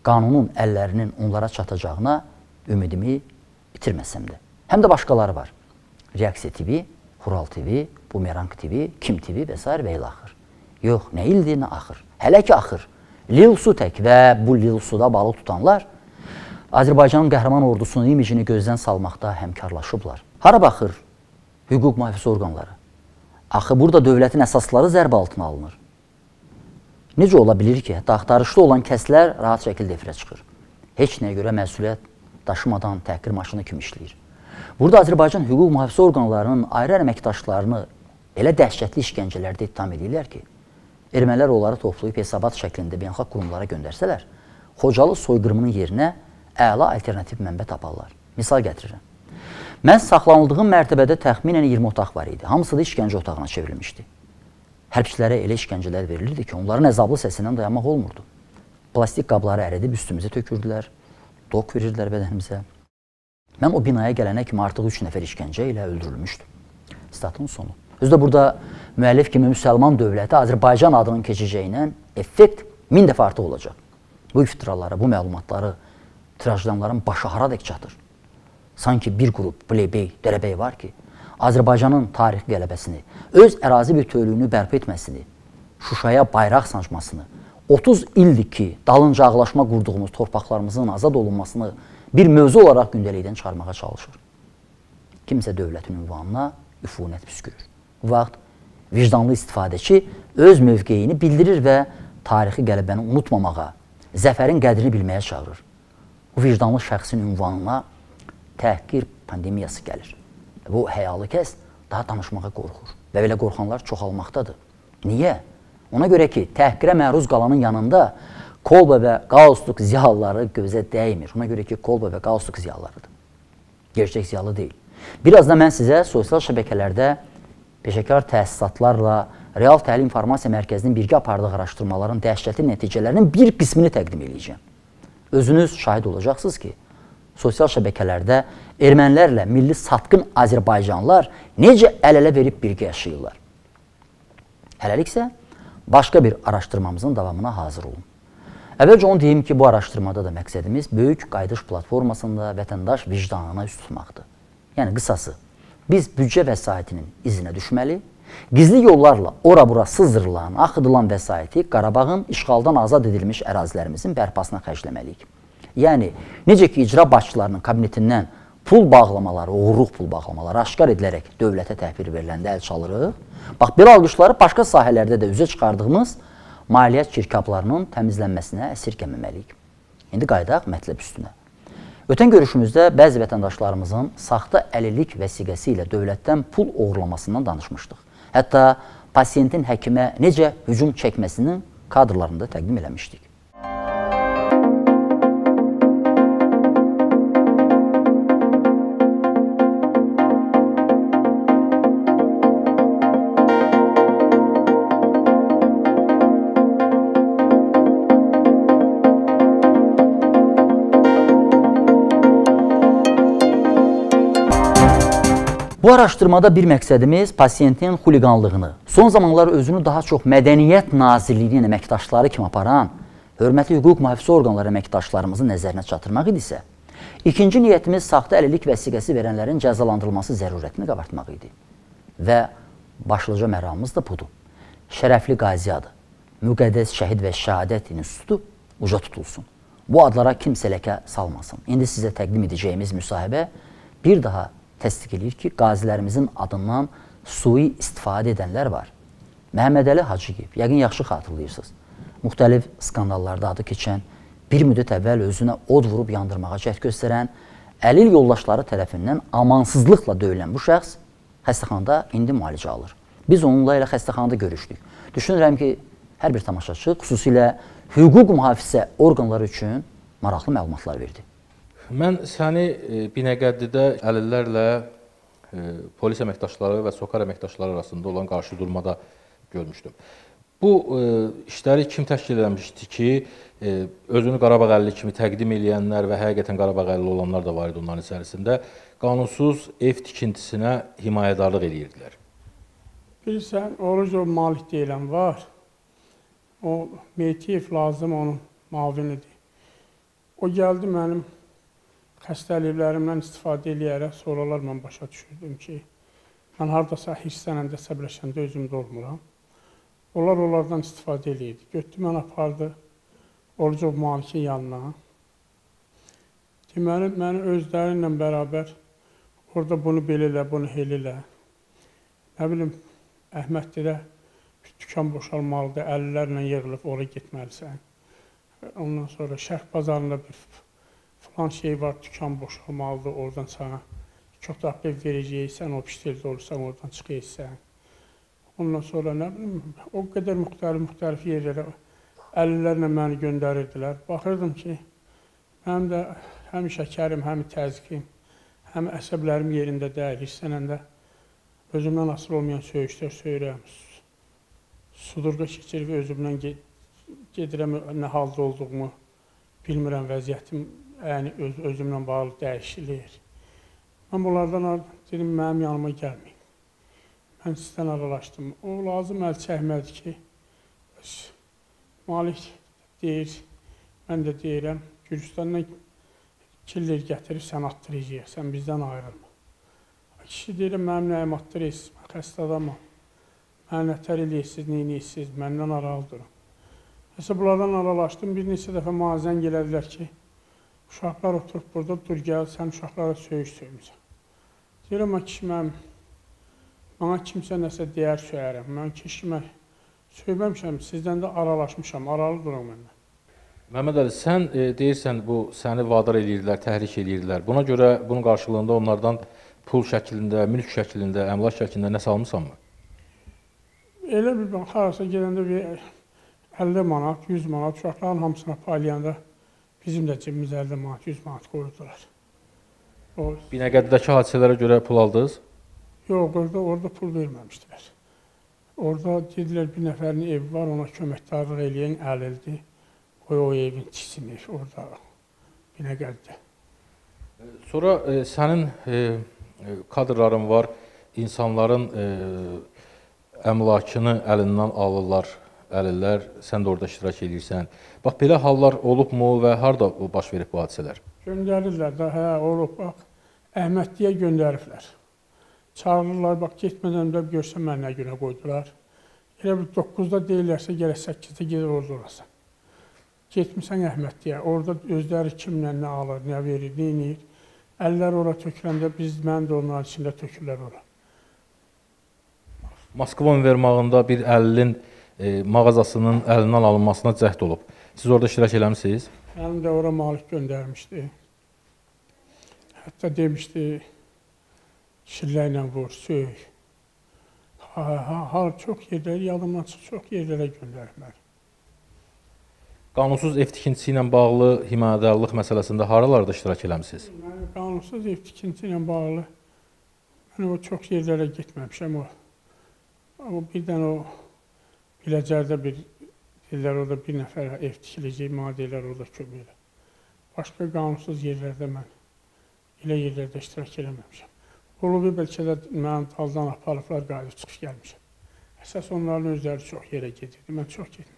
[SPEAKER 1] Qanunun əllərinin onlara çatacağına ümidimi itirməsəm də. Həm də başqaları var. Reaksiya TV, Xural TV, Bumerang TV, Kim TV və s. və ilə axır. Yox, nə ildir, nə axır. Hələ ki axır. Lil su tək və bu Lil suda balıq tutanlar Azərbaycanın qəhrəman ordusunun imicini gözdən salmaqda həmkarlaşıblar. Hara baxır hüquq mühafizə orqanları? Axı burada dövlətin əsasları zərbə altına alınır. Necə ola bilir ki, hətta axtarışda olan kəslər rahat şəkildə efirə çıxır. Heç nəyə görə məsuliyyət daşımadan təhqir maşını kimi işləyir. Burada Azərbaycan hüquq mühafizə orqanlarının ayrı əməkdaşlarını elə dəhşətli işgəncələrdə ittiham edirlər ki, ermənilər onları toplayıb hesabat şəklində beynəlxalq qurumlara göndərsələr, Xocalı soyqırımının yerinə əla alternativ mənbə taparlar. Misal gətirirəm. Mən saxlanıldığım mərtəbədə təxminən 20 otaq var idi. Hamısı da işgəncə otağına çevrilmişdi. Hərbçilərə elə işgəncələr verilirdi ki, onların əzablı səsindən dayanmaq olmurdu. Plastik qabları əridib üstümüzə tökürdülər, dok verirdilər bədənimizə. Mən o binaya gələnə kimi artıq 3 nəfər işgəncə ilə öldürülmüşdüm. Statın sonu. Özü də burada müəllif kimi müsəlman dövləti Azərbaycan adının keçəcəyindən effekt min dəfə artıq olacaq. Bu iftiraları, bu məlumatları tirajlanların başı haradək çatır? Sanki bir qrup plebey, dərəbəy var ki, Azərbaycanın tarixi qələbəsini, öz ərazi bütövlüyünü bərpa etməsini, Şuşaya bayraq sancmasını, 30 ildir ki, dalınca ağlaşma qurduğumuz torpaqlarımızın azad olunmasını bir mövzu olaraq gündəlikdən çıxarmağa çalışır. Kimsə dövlətin ünvanına üfunət püskürür. Vaxt vicdanlı istifadəçi öz mövqeyini bildirir və tarixi qələbəni unutmamağa, zəfərin qədrini bilməyə çağırır. Bu vicdanlı şəxsin ünvanına təhqir pandemiyası gəlir. Bu həyalı kəs daha danışmağa qorxur və belə qorxanlar çoxalmaqdadır. Niyə? Ona görə ki, təhqirə məruz qalanın yanında kolba və qaustuk ziyalıları gözə dəymir. Ona görə ki, kolba və qaustuk ziyalılarıdır. Gerçək ziyalı deyil. Biraz da mən sizə sosial şəbəkələrdə peşəkar təsisatlarla Real Təlim İnformasiya Mərkəzinin birgə apardığı araşdırmaların dəhşətli nəticələrinin bir qismini təqdim edəcəyəm. Özünüz şahid olacaqsınız ki, sosial şəbəkələrdə ermənilərlə milli satqın Azərbaycanlılar necə əl-ələ verib birgə yaşayırlar. Hələlik isə başqa bir araşdırmamızın davamına hazır olun. Əvvəlcə onu deyim ki, bu araşdırmada da məqsədimiz böyük qayıdış platformasında vətəndaş vicdanına üst tutmaqdır. Yəni qısası, biz büdcə vəsaitinin izinə düşməli, gizli yollarla ora-bura sızdırılan, axıdılan vəsaiti Qarabağın işğaldan azad edilmiş ərazilərimizin bərpasına xərcləməliyik. Yəni, necə ki, icra başçılarının kabinetindən pul bağlamaları, uğurluq pul bağlamaları aşkar edilərək dövlətə təhvil veriləndə əl çalırıq. Bax, belə alqışları başqa sahələrdə də üzə çıxardığımız maliyyət şirkablarının təmizlənməsinə əsirgəməməliyik. İndi qaydaq mətləb üstünə. Ötən görüşümüzdə bəzi vətəndaşlarımızın saxta əlillik vəsiqəsi ilə dövlətdən pul oğurlamasından danışmışdıq. Hətta pasiyentin həkimə necə hücum çəkməsinin kadrlarını da təqdim eləmişdik. Bu araşdırmada bir məqsədimiz pasiyentin xuliqanlığını, son zamanlar özünü daha çox Mədəniyyət Nazirliyinin əməkdaşları kimi aparan hörmətli hüquq mühafizə orqanları əməkdaşlarımızın nəzərinə çatdırmaq idisə, ikinci niyyətimiz saxta əlillik vəsiqəsi verənlərin cəzalandırılması zərurətini qabartmaq idi. Və başlıca məramımız da budur. Şərəfli qazi adı, müqəddəs şəhid və şəhadət institutu uca tutulsun. Bu adlara kimsə ləkə salmasın. İndi sizə təqdim edəcəyimiz müsahibə bir daha təsdiq edir ki, qazilərimizin adından sui istifadə edənlər var. Məhəmməd Əli Hacıyev, yəqin yaxşı xatırlayırsınız. Müxtəlif skandallarda adı keçən, bir müddət əvvəl özünə od vurub yandırmağa cəhd göstərən, əlil yoldaşları tərəfindən amansızlıqla döyülən bu şəxs xəstəxanada indi müalicə alır. Biz onunla elə xəstəxanada görüşdük. Düşünürəm ki, hər bir tamaşaçı xüsusilə hüquq mühafizə orqanları üçün maraqlı məlumatlar verdi.
[SPEAKER 8] Mən səni e, Binəqədidə əlillərlə e, polis əməkdaşları və SOCAR əməkdaşları arasında olan qarşıdurmada görmüşdüm. Bu e, işləri kim təşkil etmişdi ki, özünü Qarabağ əlli kimi təqdim edənlər və həqiqətən Qarabağ əlli olanlar da var idi onların içərisində, qanunsuz ev tikintisinə himayədarlıq edirdilər.
[SPEAKER 9] Bilirsən, Orucov Malik deyilən var. O Meytiyev lazım onun mavinidir. O gəldi mənim xəstəliklərimdən istifadə eləyərək sonralar mən başa düşürdüm ki, mən hardasa hirslənəndə, səbirləşəndə özümdə olmuram. Onlar onlardan istifadə eləyirdi. Götdü mən apardı Orucov Malikin yanına. Deməli, məni özləri ilə bərabər orada bunu belə elə, bunu elə elə. Nə bilim, Əhməd dedə dükan boşalmalıdır, əllərlə yığılıb ora getməlisən. Ondan sonra Şərq bazarında bir falan şey var, dükan boşalmalıdır, oradan sana kötəqli verəcəksən, o piştirdə olursan, oradan çıxıyırsan. Ondan sonra nə bilim, o qədər müxtəlif-müxtəlif yerlərə əllərlə məni göndərirdilər. Baxırdım ki, mənim də həm şəkərim, həm təzyiqim, həm əsəblərim yerində deyil, hissənəndə özümdən asılı olmayan söyüşlər söyürəm. Sudurqa keçirib özümdən gedirəm, nə halda olduğumu bilmirəm, vəziyyətim yəni öz, özümlə bağlı dəyişilir. Mən bunlardan dedim, mənim yanıma gəlməyin. Mən sizdən aralaşdım. O lazım əl çəkmədi ki, Malik deyir, mən də deyirəm, Gürcistandan killer gətirib sən attıracaq, sən bizdən ayrılma. Kişi deyir, mənim nəyim attırırsınız, mən xəstə adamam. Mənə nətər eləyirsiniz, neyinirsiniz, məndən aralı durun. Nəsə bunlardan aralaşdım, bir neçə dəfə mənə zəng elədilər ki, Uşaqlar oturub burada, dur gəl, sən uşaqlara söyüş söymüsən. Deyirəm, kişi mən, mənə kimsə nəsə deyər söyərəm. Mən kişimə söyməmişəm, sizdən də aralaşmışam, aralı durun məndən.
[SPEAKER 8] Məhməd Əli, sən e, deyirsən bu səni vadar eləyirdilər, təhrik eləyirdilər. Buna görə bunun qarşılığında onlardan pul şəklində, mülk şəklində, əmlak şəklində nəsə almısanmı?
[SPEAKER 9] Elə bir harasa gedəndə bir 50 manat, 100 manat uşaqların hamısına paylayanda bizim də cibimizə 50 manat, 100 manat qoyurdular. O,
[SPEAKER 8] Binəqədidəki hadisələrə görə pul aldınız?
[SPEAKER 9] yox, orada, orada pul verməmişdilər. Orada dedilər bir nəfərin evi var, ona köməkdarlıq eləyən əlildi. Qoy o evin tiksinir orada. Binəqədidə.
[SPEAKER 8] Sonra e, sənin e, e, kadrların var, insanların e, əmlakını əlindən alırlar, əlillər, sən də orada iştirak edirsən. Bax belə hallar olubmu və harda bu baş verib bu hadisələr?
[SPEAKER 9] Göndərirlər də, hə, olub bax. Əhmədliyə göndəriblər. Çağırırlar, bax getmədən də görsən mən nə günə qoydular. Elə bir 9-da deyirlərsə gələk 8-də gedir orada olasan. Getmisən Əhmədliyə, orada özləri kimlə nə alır, nə verir, nə edir. Əllər ora töküləndə biz, mən də onların içində tökürlər ora.
[SPEAKER 8] Moskva univermağında bir əlilin e, mağazasının əlindən alınmasına cəhd olub. Siz orada iştirak eləmisiniz?
[SPEAKER 9] Mənim də ora malik göndərmişdi. Hətta demişdi, şillə ilə vur, söy. Ha, ha, ha, çox yerləri yadımdan çıx, çox yerlərə göndəriblər.
[SPEAKER 8] Qanunsuz ev tikintisi ilə bağlı himayədarlıq məsələsində haralarda iştirak eləmisiniz?
[SPEAKER 9] Mən qanunsuz ev tikinti ilə bağlı mən o çox yerlərə getməmişəm o. Amma birdən o Biləcərdə bir deyirlər orada bir nəfər ev tikiləcək, deyirlər orada kömək elə. Başqa qanunsuz yerlərdə mən elə yerlərdə iştirak eləməmişəm. Olub bəlkə də mənim daldan aparıblar, qayıdıb çıxış gəlmişəm. Əsas onların özləri çox yerə gedirdi, mən çox getmirdim.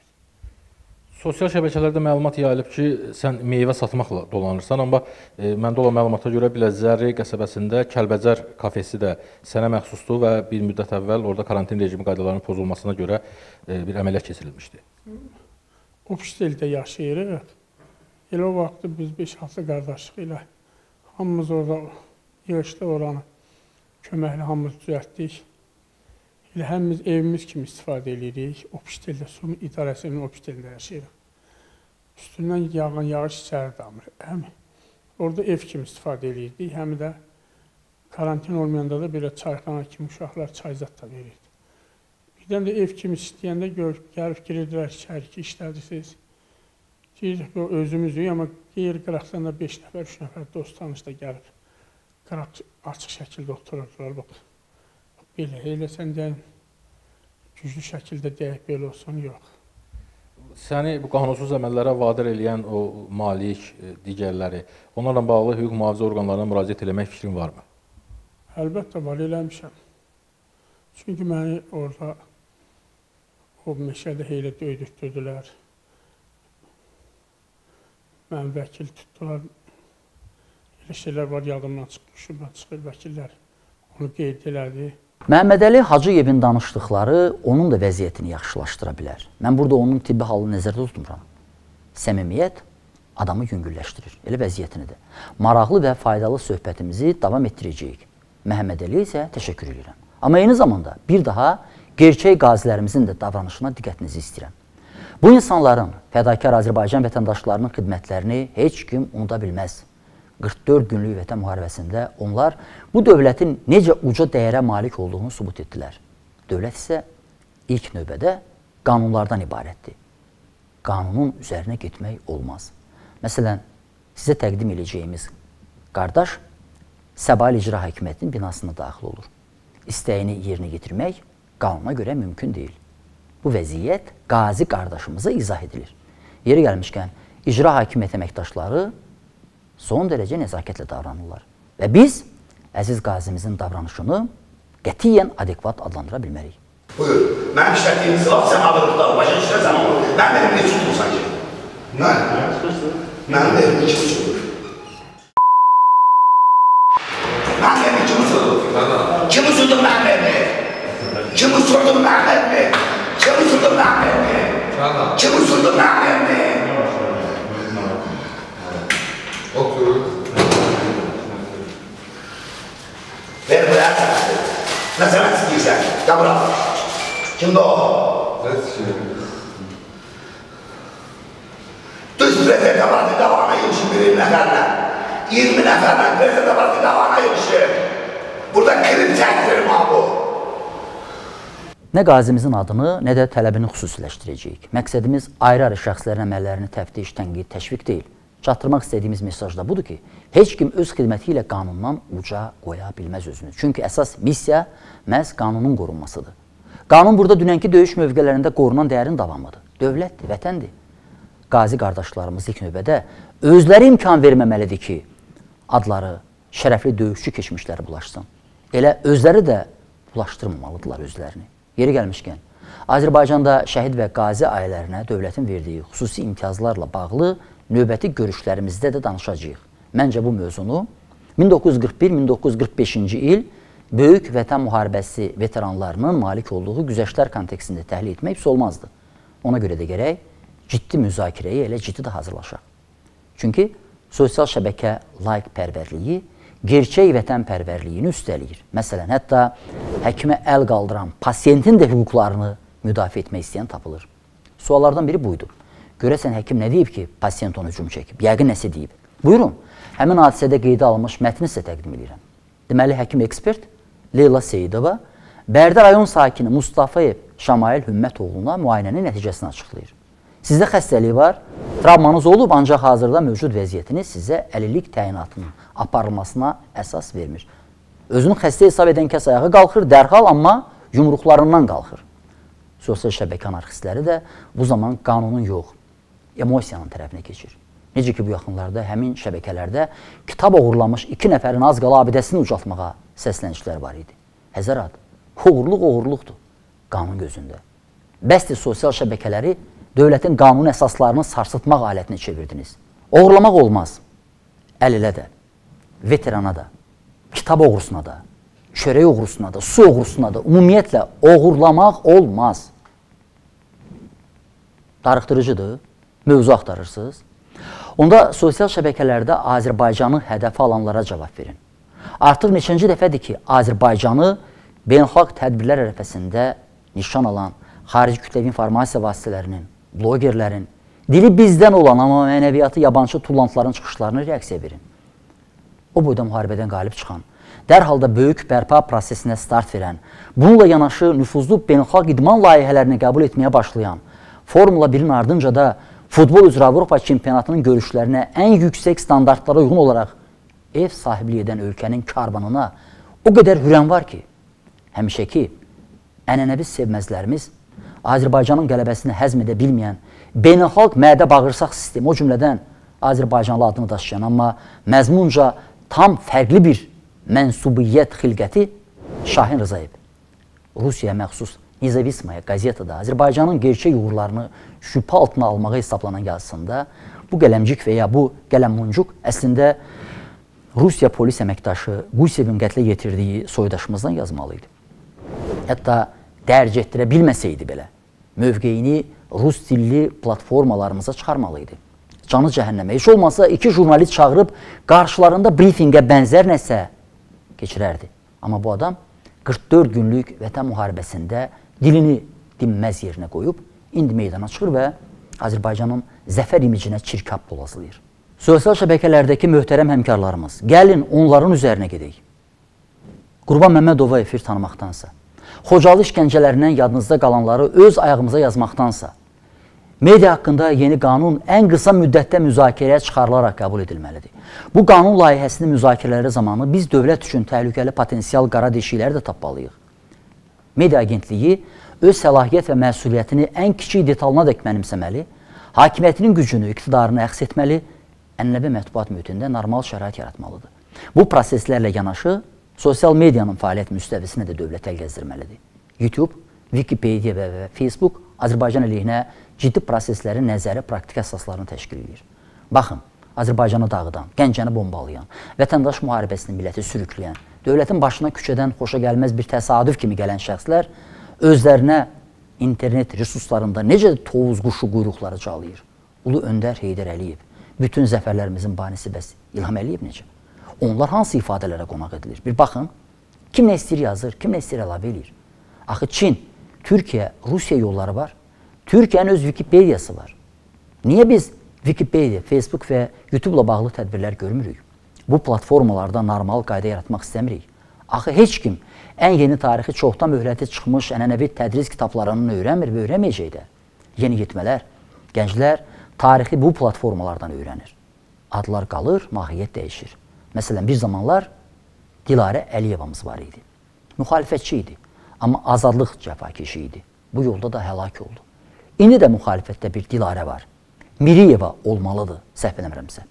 [SPEAKER 8] Sosial şəbəkələrdə məlumat yayılıb ki, sən meyvə satmaqla dolanırsan, amma e, məndə olan məlumata görə Biləcəri qəsəbəsində Kəlbəcər kafesi də sənə məxsusdur və bir müddət əvvəl orada karantin rejimi qaydalarının pozulmasına görə e, bir əməliyyat keçirilmişdi.
[SPEAKER 9] Obsteldə yaşayırıq. Elə o vaxt biz 5-6 qardaşlıq ilə hamımız orada yığışdı oranı. Köməkli hamımız düzəltdik. Elə həmimiz evimiz kimi istifadə edirik. Obsteldə, su idarəsinin obstelində yaşayırıq. Üstündən yağan yağış içəri damır. Həm orada ev kimi istifadə edirdik, həm də karantin olmayanda da belə çayxana kimi uşaqlar çay zad da verirdi. Birdən də ev kimi istəyəndə gör, gəlib girdilər içəri ki, işlədirsiniz. Deyirik bu özümüzük, amma qeyri-qıraqdan da 5 nəfər, 3 nəfər dost tanış da gəlib. Qıraq açıq şəkildə otururdular, bax. Belə, elə sən deyən güclü şəkildə deyək belə olsun, yox.
[SPEAKER 8] Səni bu qanunsuz əməllərə vadar eləyən o malik, e, digərləri, onlarla bağlı hüquq mühafizə orqanlarına müraciət eləmək fikrin varmı?
[SPEAKER 9] Əlbəttə var, eləmişəm. Çünki məni orada o meşədə heylə döydürdülər. Mən vəkil tutdular. Elə şeylər var, yadımdan çıxmışım, mən çıxır vəkillər. Onu qeyd elədi.
[SPEAKER 1] Məhəmmədəli Hacıyevin danışdıqları onun da vəziyyətini yaxşılaşdıra bilər. Mən burada onun tibbi halını nəzərdə tutmuram. Səmimiyyət adamı yüngülləşdirir. Elə vəziyyətinidir. Maraqlı və faydalı söhbətimizi davam etdirəcəyik. Məhəmmədəli isə təşəkkür edirəm. Amma eyni zamanda bir daha gerçək qazilərimizin də davranışına diqqətinizi istəyirəm. Bu insanların, fədakar Azərbaycan vətəndaşlarının xidmətlərini heç kim unuda bilməz. 44 günlük vətən müharibəsində onlar bu dövlətin necə uca dəyərə malik olduğunu sübut etdilər. Dövlət isə ilk növbədə qanunlardan ibarətdir. Qanunun üzərinə getmək olmaz. Məsələn, sizə təqdim edəcəyimiz qardaş Səbail İcra Hakimiyyətinin binasına daxil olur. İstəyini yerinə yetirmək qanuna görə mümkün deyil. Bu vəziyyət qazi qardaşımıza izah edilir. Yeri gəlmişkən, icra hakimiyyət əməkdaşları son dərəcə nəzakətlə davranırlar. Və biz əziz qazimizin davranışını qətiyyən adekvat adlandıra bilmərik.
[SPEAKER 10] Buyur, mən işlətdiyim silah sən alırıqlar, başa işləsən onu. Mən benim ne tutmursan ki? Mən? Mənim evimi kim tutur? Mənim evimi kim tutur? Kim tutur mənim evimi? Kim tutur mənim evimi? Kim tutur mənim evimi? Kim tutur mənim evimi? Otur. Ver buraya sənədi. Nə sənət istəyirsən? Gəl bura. Kimdə o? Düz prezident aparatı davana yığışır bir 20 nəfərlə. 20 nəfərlə prezident aparatı davana yığışır. Burada klip çəkdirir ma bu.
[SPEAKER 1] nə qazimizin adını, nə də tələbini xüsusiləşdirəcəyik. Məqsədimiz ayrı-ayrı şəxslərin əməllərini təftiş, tənqid, təşviq deyil. Çatdırmaq istədiyimiz mesaj da budur ki, heç kim öz xidməti ilə qanundan uca qoya bilməz özünü. Çünki əsas missiya məhz qanunun qorunmasıdır. Qanun burada dünənki döyüş mövqelərində qorunan dəyərin davamıdır. Dövlətdir, vətəndir. Qazi qardaşlarımız ilk növbədə özləri imkan verməməlidir ki, adları şərəfli döyüşçü keçmişləri bulaşsın. Elə özləri də bulaşdırmamalıdırlar özlərini. Yeri gəlmişkən, Azərbaycanda şəhid və qazi ailələrinə dövlətin verdiyi xüsusi imtiyazlarla bağlı növbəti görüşlərimizdə də danışacağıq. Məncə bu mövzunu 1941-1945-ci il Böyük Vətən müharibəsi veteranlarının malik olduğu güzəştlər kontekstində təhlil etmək pis olmazdı. Ona görə də gərək ciddi müzakirəyə elə ciddi də hazırlaşaq. Çünki sosial şəbəkə layiq pərvərliyi gerçək vətənpərvərliyini üstələyir. Məsələn, hətta həkimə əl qaldıran pasiyentin də hüquqlarını müdafiə etmək istəyən tapılır. Suallardan biri buydu. Görəsən həkim nə deyib ki, pasiyent onu hücum çəkib? Yəqin nəsə deyib. Buyurun, həmin hadisədə qeydə alınmış mətni sizə təqdim edirəm. Deməli, həkim ekspert Leyla Seyidova Bərdə rayon sakini Mustafayev Şamail Hümmətoğluna müayinənin nəticəsini açıqlayır. Sizdə xəstəlik var, travmanız olub, ancaq hazırda mövcud vəziyyətiniz sizə əlillik təyinatının aparılmasına əsas vermir. Özünü xəstə hesab edən kəs ayağa qalxır, dərhal, amma yumruqlarından qalxır. Sosial şəbəkə anarxistləri də bu zaman qanunun yox, emosiyanın tərəfinə keçir. Necə ki, bu yaxınlarda həmin şəbəkələrdə kitab oğurlamış iki nəfərin az qala abidəsini ucaltmağa səslənişlər var idi. Həzərat, oğurluq oğurluqdur qanun gözündə. Bəsdir sosial şəbəkələri dövlətin qanun əsaslarını sarsıtmaq alətinə çevirdiniz. Oğurlamaq olmaz. Əl elə də, veterana da, kitab oğursuna da, çörək oğursuna da, su oğursuna da, ümumiyyətlə oğurlamaq olmaz. Darıxdırıcıdır mövzu axtarırsınız. Onda sosial şəbəkələrdə Azərbaycanı hədəfə alanlara cavab verin. Artıq neçənci dəfədir ki, Azərbaycanı beynəlxalq tədbirlər ərəfəsində nişan alan xarici kütləvi informasiya vasitələrinin, blogerlərin, dili bizdən olan, amma mənəviyyatı yabancı tullantıların çıxışlarını reaksiya verin. O boyda müharibədən qalib çıxan, dərhal da böyük bərpa prosesinə start verən, bununla yanaşı nüfuzlu beynəlxalq idman layihələrini qəbul etməyə başlayan, Formula 1-in ardınca da futbol üzrə Avropa çempionatının görüşlərinə ən yüksək standartlara uyğun olaraq ev sahibliyi edən ölkənin karvanına o qədər hürən var ki, həmişəki ənənəvi sevməzlərimiz Azərbaycanın qələbəsini həzm edə bilməyən beynəlxalq mədə bağırsaq sistemi, o cümlədən Azərbaycanlı adını daşıyan, amma məzmunca tam fərqli bir mənsubiyyət xilqəti Şahin Rızayev. Rusiyaya məxsus Nizavismaya qazetada Azərbaycanın gerçək uğurlarını şübhə altına almağa hesablanan yazısında bu qələmcik və ya bu qələmuncuq əslində Rusiya polis əməkdaşı Qusevin qətlə yetirdiyi soydaşımızdan yazmalı idi. Hətta dərc etdirə bilməsəydi belə, mövqeyini rus dilli platformalarımıza çıxarmalı idi. Canı cəhənnəmə. Heç olmasa iki jurnalist çağırıb qarşılarında brifinqə bənzər nəsə keçirərdi. Amma bu adam 44 günlük vətən müharibəsində dilini dinməz yerinə qoyub, indi meydana çıxır və Azərbaycanın zəfər imicinə çirkab dolazlayır. Sosial şəbəkələrdəki möhtərəm həmkarlarımız, gəlin onların üzərinə gedək. Qurban Məmmədova efir tanımaqdansa, Xocalı işgəncələrindən yadınızda qalanları öz ayağımıza yazmaqdansa, media haqqında yeni qanun ən qısa müddətdə müzakirəyə çıxarılaraq qəbul edilməlidir. Bu qanun layihəsinin müzakirələri zamanı biz dövlət üçün təhlükəli potensial qara deşikləri də tapmalıyıq. Media agentliyi öz səlahiyyət və məsuliyyətini ən kiçik detalına dək mənimsəməli, hakimiyyətinin gücünü, iqtidarını əks etməli, ənənəvi mətbuat mühitində normal şərait yaratmalıdır. Bu proseslərlə yanaşı, sosial medianın fəaliyyət müstəvisinə də dövlət əl gəzdirməlidir. YouTube, Wikipedia və Facebook Azərbaycan əleyhinə ciddi proseslərin nəzəri praktik əsaslarını təşkil edir. Baxın, Azərbaycanı dağıdan, Gəncəni bombalayan, vətəndaş müharibəsini milləti sürükləyən, dövlətin başına küçədən xoşa gəlməz bir təsadüf kimi gələn şəxslər özlərinə internet resurslarında necə tovuz quşu quyruqları çalıyır. Ulu Öndər Heydər Əliyev, bütün zəfərlərimizin banisi bəs İlham Əliyev necə? Onlar hansı ifadələrə qonaq edilir? Bir baxın, kim nə istəyir yazır, kim nə istəyir əlavə eləyir. Axı Çin, Türkiyə, Rusiya yolları var. Türkiyənin öz Wikipediyası var. Niyə biz Wikipedia, Facebook və YouTube-la bağlı tədbirlər görmürük? Bu platformalarda normal qayda yaratmaq istəmirik. Axı heç kim ən yeni tarixi çoxdan möhləti çıxmış ənənəvi tədris kitablarını öyrənmir və öyrənməyəcək də. Yeni yetmələr, gənclər tarixi bu platformalardan öyrənir. Adlar qalır, mahiyyət dəyişir. Məsələn, bir zamanlar Dilarə Əliyevamız var idi. Müxalifətçi idi, amma azadlıq cəfakeşi idi. Bu yolda da həlak oldu. İndi də müxalifətdə bir Dilarə var. Miriyeva olmalıdır, səhv eləmirəmsə.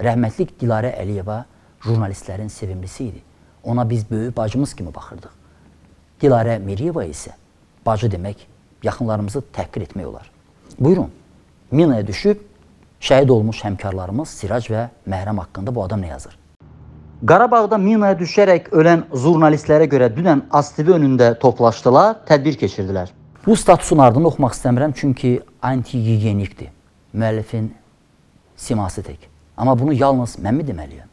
[SPEAKER 1] Rəhmətlik Dilarə Əliyeva jurnalistlərin sevimlisi idi. Ona biz böyük bacımız kimi baxırdıq. Dilarə Miriyeva isə bacı demək, yaxınlarımızı təhqir etmək olar. Buyurun, minaya düşüb şəhid olmuş həmkarlarımız Sirac və Məhrəm haqqında bu adam nə yazır? Qarabağda minaya düşərək ölən jurnalistlərə görə dünən ASTV önündə toplaşdılar, tədbir keçirdilər. Bu statusun ardını oxumaq istəmirəm çünki anti-gigiyenikdir. Müəllifin siması tək. Amma bunu yalnız mənmi deməliyəm?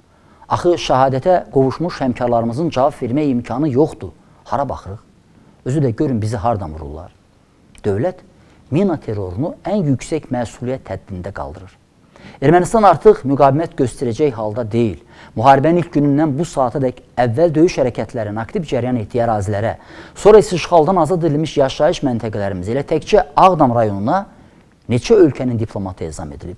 [SPEAKER 1] Axı şəhadətə qovuşmuş həmkarlarımızın cavab vermək imkanı yoxdur. Hara baxırıq? Özü də görün bizi hardan vururlar. Dövlət mina terrorunu ən yüksək məsuliyyət həddində qaldırır. Ermənistan artıq müqavimət göstərəcək halda deyil. Müharibənin ilk günündən bu saata dək əvvəl döyüş hərəkətlərinin aktiv cəryan etdiyi ərazilərə, sonra isə işğaldan azad edilmiş yaşayış məntəqələrimiz elə təkcə Ağdam rayonuna neçə ölkənin diplomatı ezam edilib?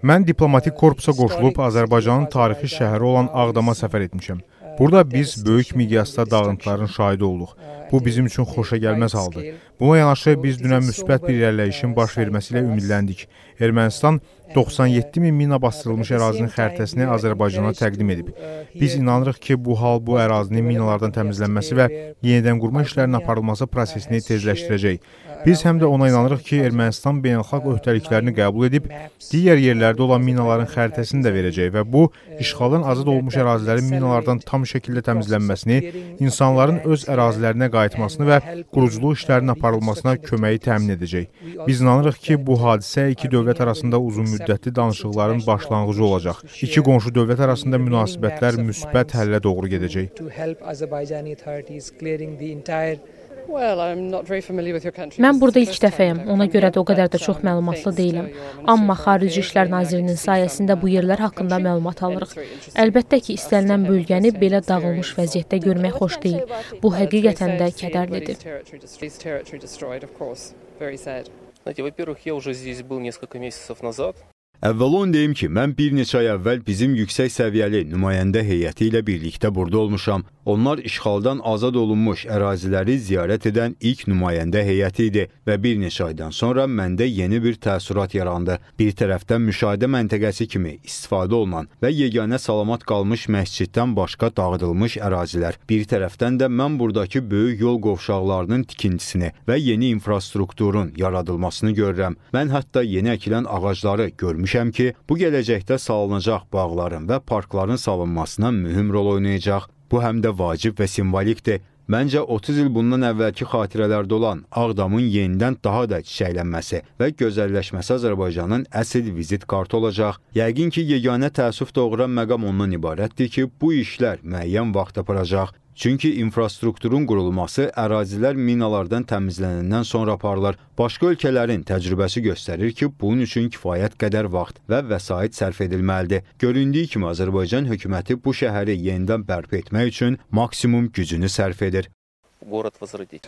[SPEAKER 11] Mən diplomatik korpusa qoşulub Azərbaycanın tarixi şəhəri olan Ağdama səfər etmişəm. Burada biz böyük miqyasda dağıntıların şahidi olduq. Bu bizim üçün xoşa gəlməz haldır. Buna yanaşı biz dünən müsbət bir irəliləyişin baş verməsi ilə ümidləndik. Ermənistan 97 min mina bastırılmış ərazinin xəritəsini Azərbaycana təqdim edib. Biz inanırıq ki, bu hal bu ərazinin minalardan təmizlənməsi və yenidən qurma işlərinin aparılması prosesini tezləşdirəcək. Biz həm də ona inanırıq ki, Ermənistan beynəlxalq öhdəliklərini qəbul edib, digər yerlərdə olan minaların xəritəsini də verəcək və bu, işğalın azad olmuş ərazilərin minalardan tam şəkildə təmizlənməsini, insanların öz ərazilərinə qayıtmasını və quruculuq işlərinin aparılmasına köməyi təmin edəcək. Biz inanırıq ki, bu hadisə iki dövlət arasında uzun müddətli danışıqların başlanğıcı olacaq. İki qonşu dövlət arasında münasibətlər müsbət həllə doğru gedəcək.
[SPEAKER 12] Mən burada ilk dəfəyəm, ona görə də o qədər də çox məlumatlı deyiləm. Amma Xarici İşlər Nazirinin sayəsində bu yerlər haqqında məlumat alırıq. Əlbəttə ki, istənilən bölgəni belə dağılmış vəziyyətdə görmək xoş deyil. Bu həqiqətən də kədərlidir.
[SPEAKER 13] Знаете, во-первых, я уже здесь был несколько месяцев назад.
[SPEAKER 14] Əvvəl onu deyim ki, mən bir neçə ay əvvəl bizim yüksək səviyyəli nümayəndə heyəti ilə birlikdə burada olmuşam. Onlar işğaldan azad olunmuş əraziləri ziyarət edən ilk nümayəndə heyəti idi və bir neçə aydan sonra məndə yeni bir təəssürat yarandı. Bir tərəfdən müşahidə məntəqəsi kimi istifadə olunan və yeganə salamat qalmış məsciddən başqa dağıdılmış ərazilər. Bir tərəfdən də mən buradakı böyük yol qovşaqlarının tikintisini və yeni infrastrukturun yaradılmasını görürəm. Mən hətta yeni əkilən ağacları görmüşəm ki, bu gələcəkdə salınacaq bağların və parkların salınmasına mühüm rol oynayacaq. Bu həm də vacib və simvolikdir. Məncə 30 il bundan əvvəlki xatirələrdə olan Ağdamın yenidən daha da çiçəklənməsi və gözəlləşməsi Azərbaycanın əsl vizit kartı olacaq. Yəqin ki, yeganə təəssüf doğuran məqam ondan ibarətdir ki, bu işlər müəyyən vaxt aparacaq. Çünki infrastrukturun qurulması ərazilər minalardan təmizlənəndən sonra aparılır. Başqa ölkələrin təcrübəsi göstərir ki, bunun üçün kifayət qədər vaxt və vəsait sərf edilməlidir. Göründüyü kimi Azərbaycan hökuməti bu şəhəri yenidən bərpa etmək üçün maksimum gücünü sərf edir
[SPEAKER 13] город возродить.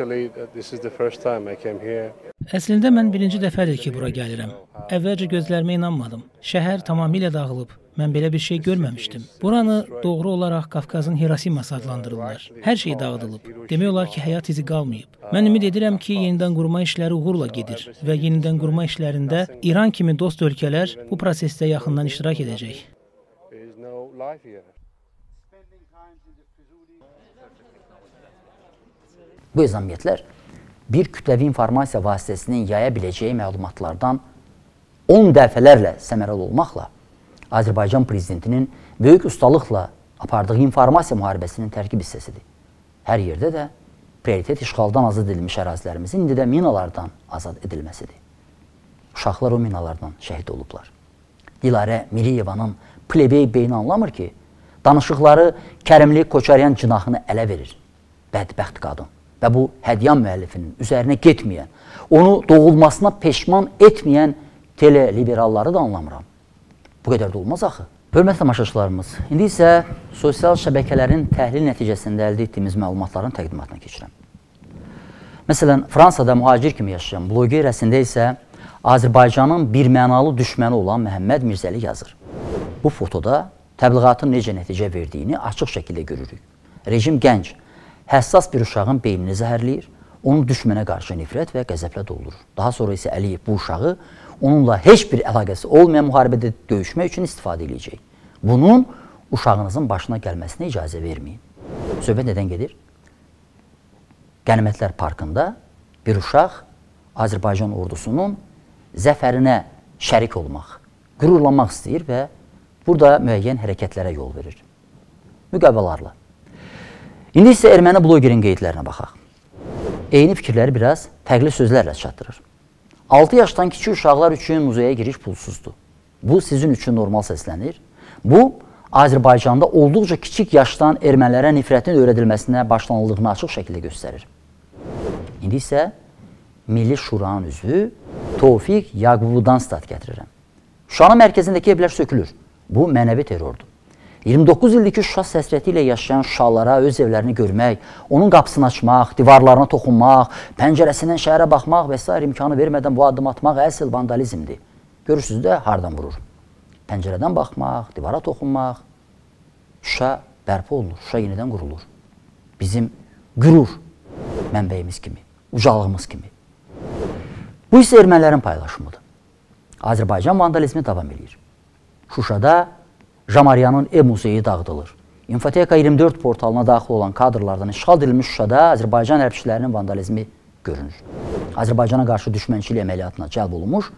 [SPEAKER 15] Əslində mən birinci dəfədir ki, bura gəlirəm. Əvvəlcə gözlərimə inanmadım. Şəhər tamamilə dağılıb. Mən belə bir şey görməmişdim. Buranı doğru olaraq Qafqazın Hirosiması adlandırırlar. Hər şey dağıdılıb. Demək olar ki, həyat izi qalmayıb. Mən ümid edirəm ki, yenidən qurma işləri uğurla gedir və yenidən qurma işlərində İran kimi dost ölkələr bu prosesdə yaxından iştirak edəcək.
[SPEAKER 1] Bu ezamiyyətlər bir kütləvi informasiya vasitəsinin yaya biləcəyi məlumatlardan 10 dəfələrlə səmərəli olmaqla Azərbaycan prezidentinin böyük ustalıqla apardığı informasiya müharibəsinin tərkib hissəsidir. Hər yerdə də prioritet işğaldan azad edilmiş ərazilərimizin indi də minalardan azad edilməsidir. Uşaqlar o minalardan şəhid olublar. Dilarə Miriyevanın plebey beyni anlamır ki, danışıqları Kərimli Koçaryan cinahını ələ verir. Bədbəxt qadın və bu Hədyan müəllifinin üzərinə getməyən, onu doğulmasına peşman etməyən teleliberalları da anlamıram. Bu qədər də olmaz axı. Hörmətli tamaşaçılarımız, indi isə sosial şəbəkələrin təhlil nəticəsində əldə etdiyimiz məlumatların təqdimatına keçirəm. Məsələn, Fransada mühacir kimi yaşayan bloger rəsmində isə Azərbaycanın birmənalı düşməni olan Məhəmməd Mirzəli yazır. Bu fotoda təbliğatın necə nəticə verdiyini açıq şəkildə görürük. Rejim gənc, həssas bir uşağın beynini zəhərləyir, onu düşmənə qarşı nifrət və qəzəblə doldurur. Daha sonra isə Əliyev bu uşağı onunla heç bir əlaqəsi olmayan müharibədə döyüşmək üçün istifadə edəcək. Bunun uşağınızın başına gəlməsinə icazə verməyin. Söhbət nədən gedir? Qənimətlər parkında bir uşaq Azərbaycan ordusunun zəfərinə şərik olmaq, qürurlanmaq istəyir və burada müəyyən hərəkətlərə yol verir. Müqəvvəlarla. İndi isə erməni blogerin qeydlərinə baxaq. Eyni fikirləri biraz fərqli sözlərlə çatdırır. 6 yaşdan kiçik uşaqlar üçün muzeyə giriş pulsuzdur. Bu sizin üçün normal səslənir. Bu, Azərbaycanda olduqca kiçik yaşdan ermənilərə nifrətin öyrədilməsinə başlanıldığını açıq şəkildə göstərir. İndi isə Milli Şuranın üzvü Tofiq Yaqubludan stat gətirirəm. Şuşanın mərkəzindəki evlər sökülür. Bu mənəvi terrordur. 29 ildir ki, Şuşa səsrəti ilə yaşayan Şuşalara öz evlərini görmək, onun qapısını açmaq, divarlarına toxunmaq, pəncərəsindən şəhərə baxmaq və s. imkanı vermədən bu addım atmaq əsl vandalizmdir. Görürsünüz də hardan vurur. Pəncərədən baxmaq, divara toxunmaq, Şuşa bərpa olunur, Şuşa yenidən qurulur. Bizim qürur mənbəyimiz kimi, ucalığımız kimi. Bu isə ermənilərin paylaşımıdır. Azərbaycan vandalizmi davam edir. Şuşada Jamaryanın ev muzeyi dağıdılır. İnfoteka 24 portalına daxil olan kadrlardan işğal edilmiş Şuşada Azərbaycan hərbçilərinin vandalizmi görünür. Azərbaycana qarşı düşmənçilik əməliyyatına cəlb olunmuş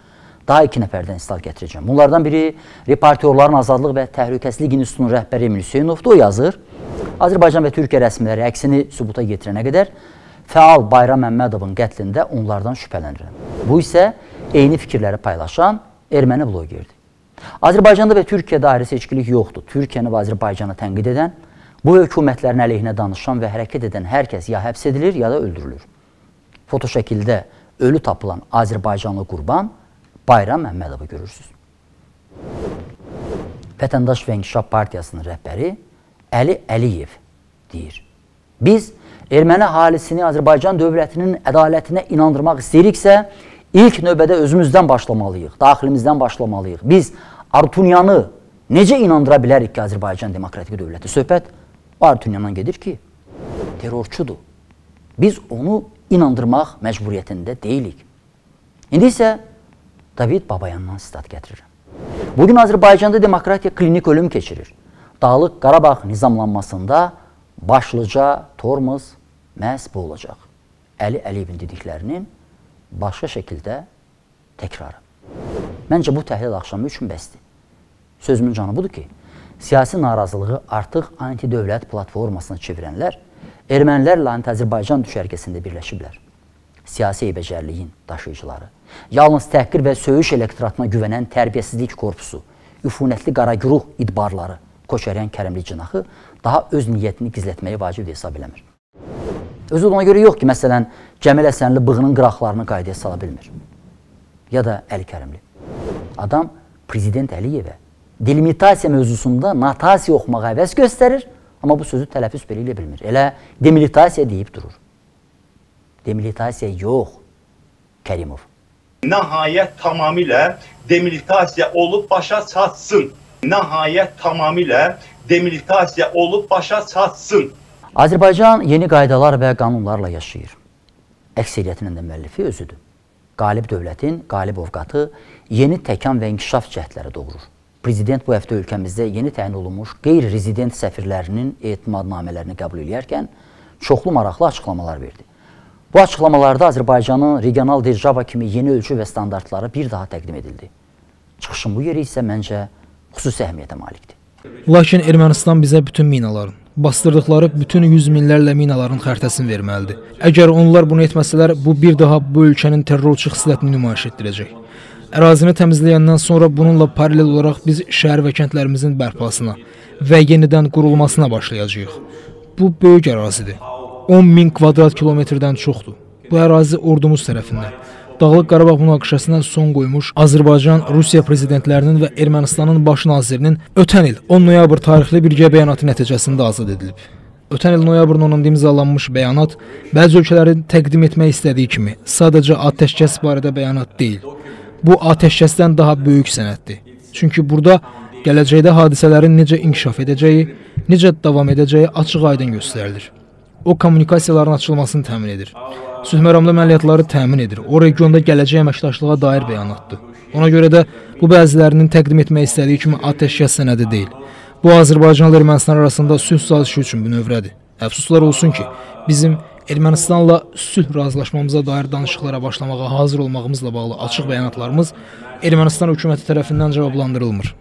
[SPEAKER 1] daha iki nəfərdən istal gətirəcəm. Bunlardan biri Reportyorların Azadlıq və Təhlükəsizlik İnstitutunun rəhbəri Emil Hüseynovdur. O yazır, Azərbaycan və Türkiyə rəsmiləri əksini sübuta getirənə qədər fəal Bayram Məmmədovun qətlində onlardan şübhələnirəm. Bu isə eyni fikirləri paylaşan erməni blogerdir. Azərbaycanda və Türkiyədə ayrı seçkilik yoxdur. Türkiyəni və Azərbaycanı tənqid edən, bu hökumətlərin əleyhinə danışan və hərəkət edən hər kəs ya həbs edilir, ya da öldürülür. Foto şəkildə ölü tapılan Azərbaycanlı qurban Bayram Məmmədovu görürsünüz. Vətəndaş və İnkişaf Partiyasının rəhbəri Əli Əliyev deyir. Biz erməni əhalisini Azərbaycan dövlətinin ədalətinə inandırmaq istəyiriksə, ilk növbədə özümüzdən başlamalıyıq, daxilimizdən başlamalıyıq. Biz Artunyanı necə inandıra bilərik ki, Azərbaycan demokratik dövləti? Söhbət o Artunyandan gedir ki, terrorçudur. Biz onu inandırmaq məcburiyyətində deyilik. İndi isə David Babayandan sitat gətirirəm. Bugün Azərbaycanda demokratiya klinik ölüm keçirir. Dağlıq Qarabağ nizamlanmasında başlıca tormuz məhz bu olacaq. Əli Əliyevin dediklərinin başqa şəkildə təkrarı. Məncə bu təhlil axşamı üçün bəsdir. Sözümün canı budur ki, siyasi narazılığı artıq anti-dövlət platformasına çevirənlər ermənilərlə anti-Azərbaycan düşərgəsində birləşiblər. Siyasi eybəcərliyin daşıyıcıları, yalnız təhqir və söyüş elektoratına güvənən tərbiyəsizlik korpusu, üfunətli qaragüruh idbarları, Koçəryan Kərəmli cinaxı daha öz niyyətini gizlətməyi vacib hesab eləmir. Özü ona görə yox ki, məsələn, Cəmil Əsənli bığının qıraqlarını qaydaya sala bilmir. Ya da Əli Kərimli. Adam prezident Əliyevə delimitasiya mövzusunda natasiya oxumağa həvəs göstərir, amma bu sözü tələffüz belə ilə bilmir. Elə demilitasiya deyib durur. Demilitasiya yox, Kərimov.
[SPEAKER 16] Nəhayət tamamilə demilitasiya olub başa çatsın. Nəhayət tamamilə demilitasiya olub başa çatsın.
[SPEAKER 1] Azərbaycan yeni qaydalar və qanunlarla yaşayır. Əksəriyyətinin də müəllifi özüdür. Qalib dövlətin, qalib ovqatı yeni təkan və inkişaf cəhdləri doğurur. Prezident bu həftə ölkəmizdə yeni təyin olunmuş qeyri-rezident səfirlərinin etimadnamələrini qəbul edərkən çoxlu maraqlı açıqlamalar verdi. Bu açıqlamalarda Azərbaycanın regional derjava kimi yeni ölçü və standartları bir daha təqdim edildi. Çıxışın bu yeri isə məncə xüsusi əhəmiyyətə malikdir.
[SPEAKER 17] Lakin Ermənistan bizə bütün minaların, bastırdıqları bütün yüz minlərlə minaların xəritəsini verməlidir. Əgər onlar bunu etməsələr, bu bir daha bu ölkənin terrorçu xislətini nümayiş etdirəcək. Ərazini təmizləyəndən sonra bununla paralel olaraq biz şəhər və kəndlərimizin bərpasına və yenidən qurulmasına başlayacağıq. Bu böyük ərazidir. 10 min kvadrat kilometrdən çoxdur. Bu ərazi ordumuz tərəfindən, Dağlıq Qarabağ münaqişəsinə son qoymuş Azərbaycan, Rusiya prezidentlərinin və Ermənistanın baş nazirinin ötən il 10 noyabr tarixli birgə bəyanatı nəticəsində azad edilib. Ötən il noyabrın 10-unda imzalanmış bəyanat bəzi ölkələrin təqdim etmək istədiyi kimi sadəcə atəşkəs barədə bəyanat deyil. Bu atəşkəsdən daha böyük sənəddir. Çünki burada gələcəkdə hadisələrin necə inkişaf edəcəyi, necə davam edəcəyi açıq-aydın göstərilir. O kommunikasiyaların açılmasını təmin edir. Sülhməramlı əməliyyatları təmin edir. O regionda gələcək əməkdaşlığa dair bəyanatdır. Ona görə də bu bəzilərinin təqdim etmək istədiyi kimi atəşkəs sənədi deyil. Bu Azərbaycanla Ermənistan arasında sülh sazişi üçün bünövrədir. Əfsuslar olsun ki, bizim Ermənistanla sülh razılaşmamıza dair danışıqlara başlamağa hazır olmağımızla bağlı açıq bəyanatlarımız Ermənistan hökuməti tərəfindən cavablandırılmır.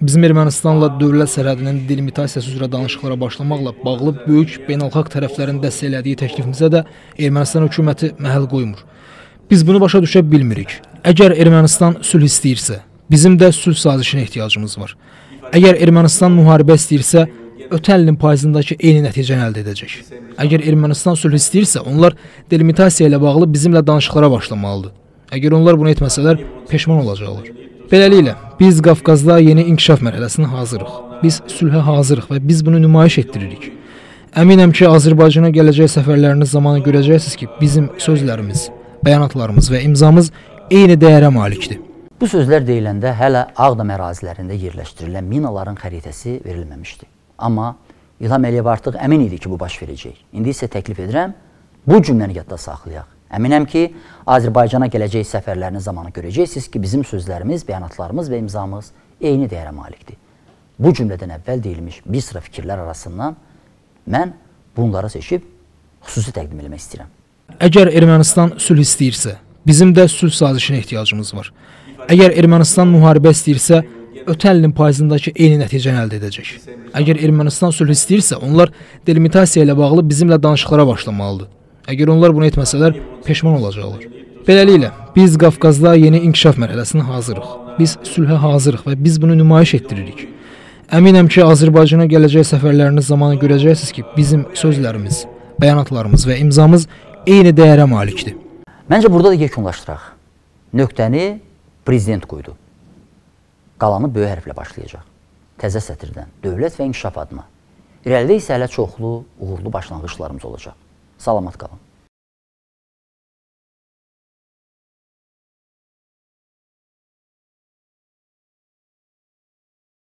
[SPEAKER 17] Bizim Ermənistanla dövlət sərhədinin delimitasiyası üzrə danışıqlara başlamaqla bağlı böyük beynəlxalq tərəflərin dəstəklədiyi təklifimizə də Ermənistan hökuməti məhəl qoymur. Biz bunu başa düşə bilmirik. Əgər Ermənistan sülh istəyirsə, bizim də sülh sazişinə ehtiyacımız var. Əgər Ermənistan müharibə istəyirsə, ötən ilin payızındakı eyni nəticəni əldə edəcək. Əgər Ermənistan sülh istəyirsə, onlar delimitasiya ilə bağlı bizimlə danışıqlara başlamalıdır. Əgər onlar bunu etməsələr, peşman olacaqlar. Beləliklə, biz Qafqazda yeni inkişaf mərhələsinə hazırıq. Biz sülhə hazırıq və biz bunu nümayiş etdiririk. Əminəm ki, Azərbaycana gələcək səfərləriniz zamanı görəcəksiniz ki, bizim sözlərimiz, bəyanatlarımız və imzamız eyni dəyərə malikdir.
[SPEAKER 1] Bu sözlər deyiləndə hələ Ağdam ərazilərində yerləşdirilən minaların xəritəsi verilməmişdi. Amma İlham Əliyev artıq əmin idi ki, bu baş verəcək. İndi isə təklif edirəm, bu cümləni yadda saxlayaq. Əminəm ki, Azərbaycana gələcək səfərləriniz zamanı görəcəksiniz ki, bizim sözlərimiz, bəyanatlarımız və imzamız eyni dəyərə malikdir. Bu cümlədən əvvəl deyilmiş bir sıra fikirlər arasından mən bunları seçib xüsusi təqdim etmək istəyirəm.
[SPEAKER 17] Əgər Ermənistan sülh istəyirsə, bizim də sülh sazişinə ehtiyacımız var. Əgər Ermənistan müharibə istəyirsə, ötən ilin payızındakı eyni nəticəni əldə edəcək. Əgər Ermənistan sülh istəyirsə, onlar delimitasiya ilə bağlı bizimlə danışıqlara başlamalıdır. Əgər onlar bunu etməsələr, peşman olacaqlar. Beləliklə, biz Qafqazda yeni inkişaf mərhələsinə hazırıq. Biz sülhə hazırıq və biz bunu nümayiş etdiririk. Əminəm ki, Azərbaycana gələcək səfərləriniz zamanı görəcəksiniz ki, bizim sözlərimiz, bəyanatlarımız və imzamız eyni dəyərə malikdir.
[SPEAKER 1] Məncə burada da yekunlaşdıraq. Nöqtəni prezident qoydu. Qalanı böyük hərflə başlayacaq. Təzə sətirdən, dövlət və inkişaf adına. İrəlidə isə hələ çoxlu, uğurlu başlanğıclarımız olacaq. Salamat qalın.